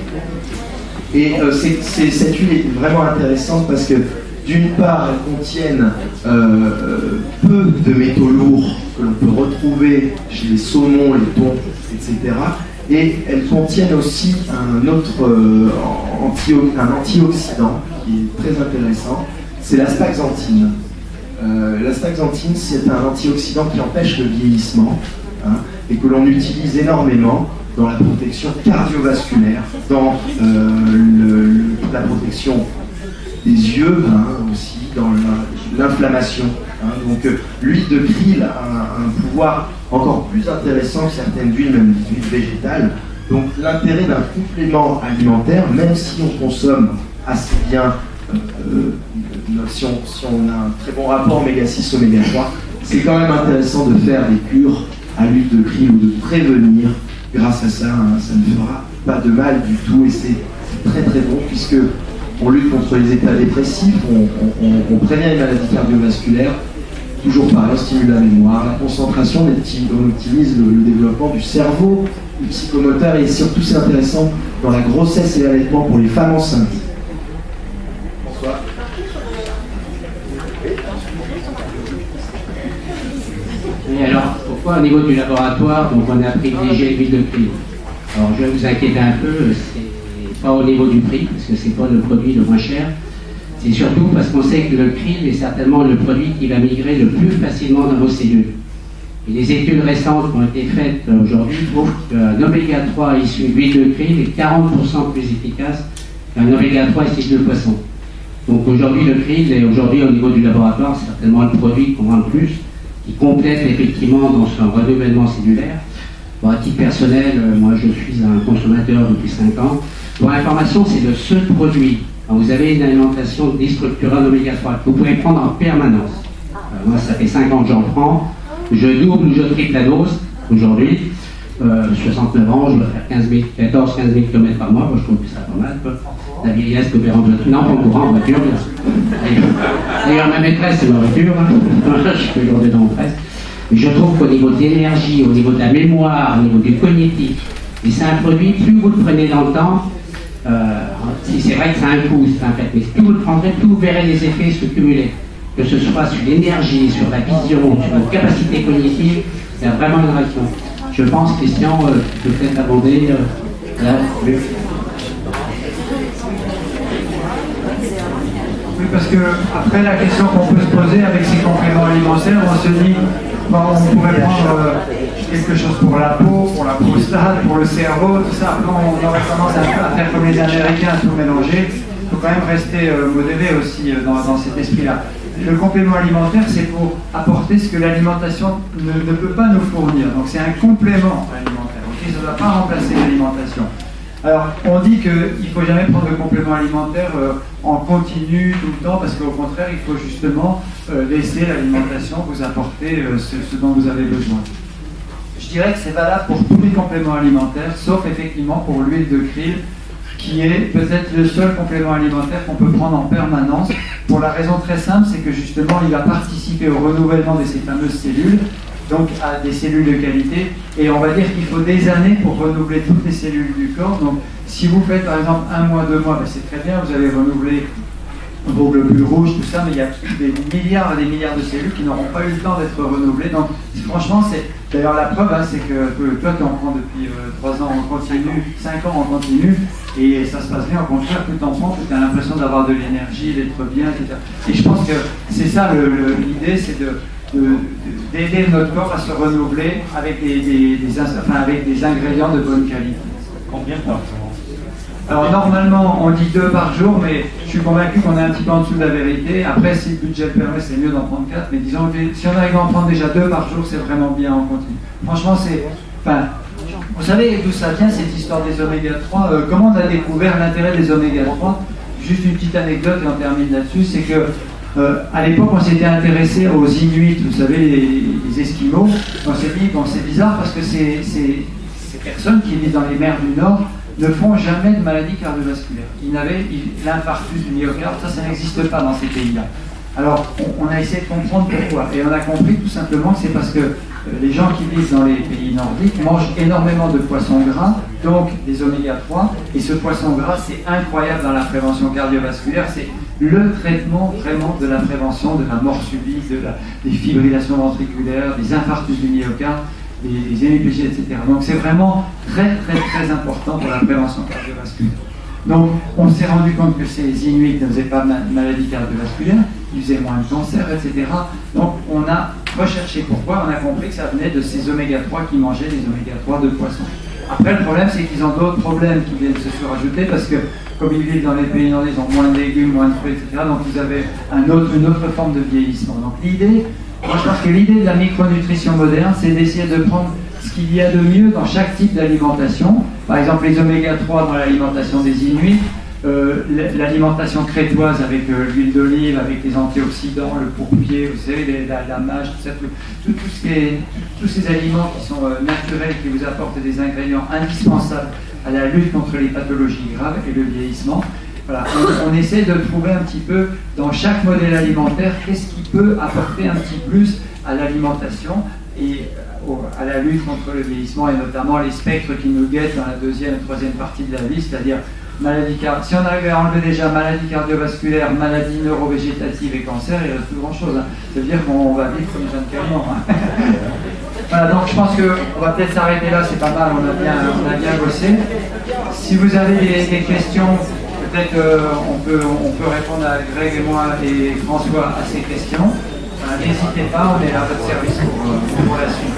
Et euh, cette huile est vraiment intéressante parce que d'une part, elles contiennent euh, peu de métaux lourds que l'on peut retrouver chez les saumons, les thons, etc et elles contiennent aussi un autre euh, un antioxydant qui est très intéressant, c'est l'astaxanthine. Euh, l'astaxanthine, c'est un antioxydant qui empêche le vieillissement hein, et que l'on utilise énormément dans la protection cardiovasculaire, dans euh, la protection des yeux hein, aussi, dans l'inflammation. Hein. Donc l'huile de krill a un pouvoir encore plus intéressant que certaines huiles, même des huiles végétales. Donc l'intérêt d'un complément alimentaire, même si on consomme assez bien, euh, euh, si, on, a un très bon rapport oméga 6, oméga 3, c'est quand même intéressant de faire des cures à l'huile de cri ou de prévenir. Grâce à ça, hein, ça ne fera pas de mal du tout et c'est très très bon puisque on lutte contre les états dépressifs, on prévient les maladies cardiovasculaires, toujours pareil, on stimule la mémoire, la concentration, on utilise le, développement du cerveau, du psychomoteur, et surtout c'est intéressant dans la grossesse et l'allaitement pour les femmes enceintes. Bonsoir. Alors, pour pourquoi au niveau du laboratoire, on a privilégié l'huile de krill Alors je vais vous inquiéter un peu, c'est pas au niveau du prix, parce que c'est pas le produit le moins cher. C'est surtout parce qu'on sait que le krill est certainement le produit qui va migrer le plus facilement dans vos cellules. Et les études récentes qui ont été faites aujourd'hui prouvent qu'un oméga 3 issu d'huile de krill est 40% plus efficace qu'un oméga 3 issu de poisson. Donc aujourd'hui, le krill est aujourd'hui au niveau du laboratoire certainement le produit qu'on vend le plus, qui complète effectivement dans son renouvellement cellulaire. Bon, à titre personnel, euh, moi je suis un consommateur depuis 5 ans. Pour information, c'est le seul produit. vous avez une alimentation déstructurée en oméga 3 que vous pouvez prendre en permanence. Euh, moi, ça fait 5 ans que j'en prends. Je double ou je triple la dose aujourd'hui. 69 euh, ans, je dois faire 14, 15 000 km par mois. Moi, je trouve que ça pas mal. La vieillesse que en voiture. Non, pas courant en voiture. D'ailleurs, ma maîtresse, c'est ma voiture. je suis toujours dedans presque. Mais je trouve qu'au niveau de l'énergie, au niveau de la mémoire, au niveau du cognitif, c'est un produit, plus vous le prenez dans le temps, c'est vrai que c'est un coût, c'est un fait, mais le prendrez, plus vous verrez les effets se cumuler que ce soit sur l'énergie, sur la vision, sur la capacité cognitive, il y a vraiment une réaction. Je pense, Christian, euh, peut peut-être aborder euh, Oui, parce que après la question qu'on peut se poser avec ces compléments alimentaires, on se dit, bon, on pourrait prendre euh, quelque chose pour la peau, pour la prostate, pour le cerveau, tout ça. Après, on aurait tendance à, faire comme les Américains, tout mélanger. Il faut quand même rester modéré aussi dans cet esprit-là le complément alimentaire, c'est pour apporter ce que l'alimentation ne, peut pas nous fournir. Donc c'est un complément alimentaire. ça ne va pas remplacer l'alimentation. Alors, on dit qu'il ne faut jamais prendre de complément alimentaire euh, en continu tout le temps, parce qu'au contraire, il faut justement euh, laisser l'alimentation vous apporter euh, ce, ce, dont vous avez besoin. Je dirais que c'est valable pour tous les compléments alimentaires, sauf effectivement pour l'huile de krill, qui est peut-être le seul complément alimentaire qu'on peut prendre en permanence, pour la raison très simple, c'est que justement, il va participer au renouvellement de ces fameuses cellules, donc à des cellules de qualité, et on va dire qu'il faut des années pour renouveler toutes les cellules du corps. Donc, si vous faites par exemple un mois, deux mois, ben, c'est très bien, vous allez renouveler vos globules rouges, tout ça, mais il y a des milliards et des milliards de cellules qui n'auront pas eu le temps d'être renouvelées. Donc, franchement, c'est d'ailleurs la preuve, hein, c'est que, toi, tu en prends depuis euh, trois ans en continu, cinq ans en continu, et ça se passe bien. Au contraire, plus en prends, tu as l'impression d'avoir de l'énergie, d'être bien, etc. Et je pense que c'est ça l'idée, c'est de d'aider notre corps à se renouveler avec des, avec des ingrédients de bonne qualité. Combien par alors normalement, on dit deux par jour, mais je suis convaincu qu'on est un petit peu en dessous de la vérité. Après, si le budget le permet, c'est mieux d'en prendre quatre. Mais disons que si on arrive à en prendre déjà deux par jour, c'est vraiment bien en continu. Franchement, c'est... Enfin, vous savez d'où ça vient cette histoire des oméga 3 euh, Comment on a découvert l'intérêt des oméga 3 Juste une petite anecdote et on termine là-dessus, c'est que euh, à l'époque, on s'était intéressé aux Inuits, vous savez, les, Esquimaux. On s'est dit, bon, c'est bizarre parce que ces personnes qui vivent dans les mers du Nord ne font jamais de maladie cardiovasculaire. Ils n'avaient l'infarctus du myocarde, ça, ça n'existe pas dans ces pays-là. Alors, on, a essayé de comprendre pourquoi. Et on a compris tout simplement que c'est parce que euh, les gens qui vivent dans les pays nordiques mangent énormément de poissons gras, donc des oméga 3. Et ce poisson gras, c'est incroyable dans la prévention cardiovasculaire. Le traitement vraiment de la prévention de la mort subite, des fibrillations ventriculaires, des infarctus du myocarde les, les etc. Donc c'est vraiment très très très important pour la prévention cardiovasculaire. Donc on s'est rendu compte que ces Inuits ne faisaient pas de maladie cardiovasculaire, ils faisaient moins de cancer, etc. Donc on a recherché pourquoi, on a compris que ça venait de ces oméga 3 qui mangeaient les oméga 3 de poisson. Après le problème c'est qu'ils ont d'autres problèmes qui viennent se surajouter parce que comme ils vivent dans les pays nordiques, ils ont moins de légumes, moins de fruits, etc. Donc vous avez un autre, une autre forme de vieillissement. Donc l'idée, moi, je pense que l'idée de la micronutrition moderne, c'est d'essayer de prendre ce qu'il y a de mieux dans chaque type d'alimentation. Par exemple, les oméga 3 dans l'alimentation des Inuits, euh, l'alimentation crétoise avec euh, l'huile d'olive, avec les antioxydants, le pourpier, vous savez, la, mâche, tout ça, tous ces aliments qui sont euh, naturels, qui vous apportent des ingrédients indispensables à la lutte contre les pathologies graves et le vieillissement. Voilà, on, essaie de trouver un petit peu dans chaque modèle alimentaire qu'est-ce qui peut apporter un petit plus à l'alimentation et à la lutte contre le vieillissement et notamment les spectres qui nous guettent dans la deuxième et troisième partie de la vie, c'est-à-dire maladie si on arrivait à enlever déjà maladie cardiovasculaire, maladie neurovégétative et cancer, il reste plus grand chose. Hein. Ça veut dire qu'on va vivre comme jeune calmement. Hein. voilà, donc je pense qu'on va peut-être s'arrêter là, c'est pas mal, on a bien, on a bien bossé. Si vous avez des, questions, peut-être euh, on, peut, on peut répondre à Greg et moi et François à ces questions. N'hésitez pas, on est à votre service pour, euh, pour la suite.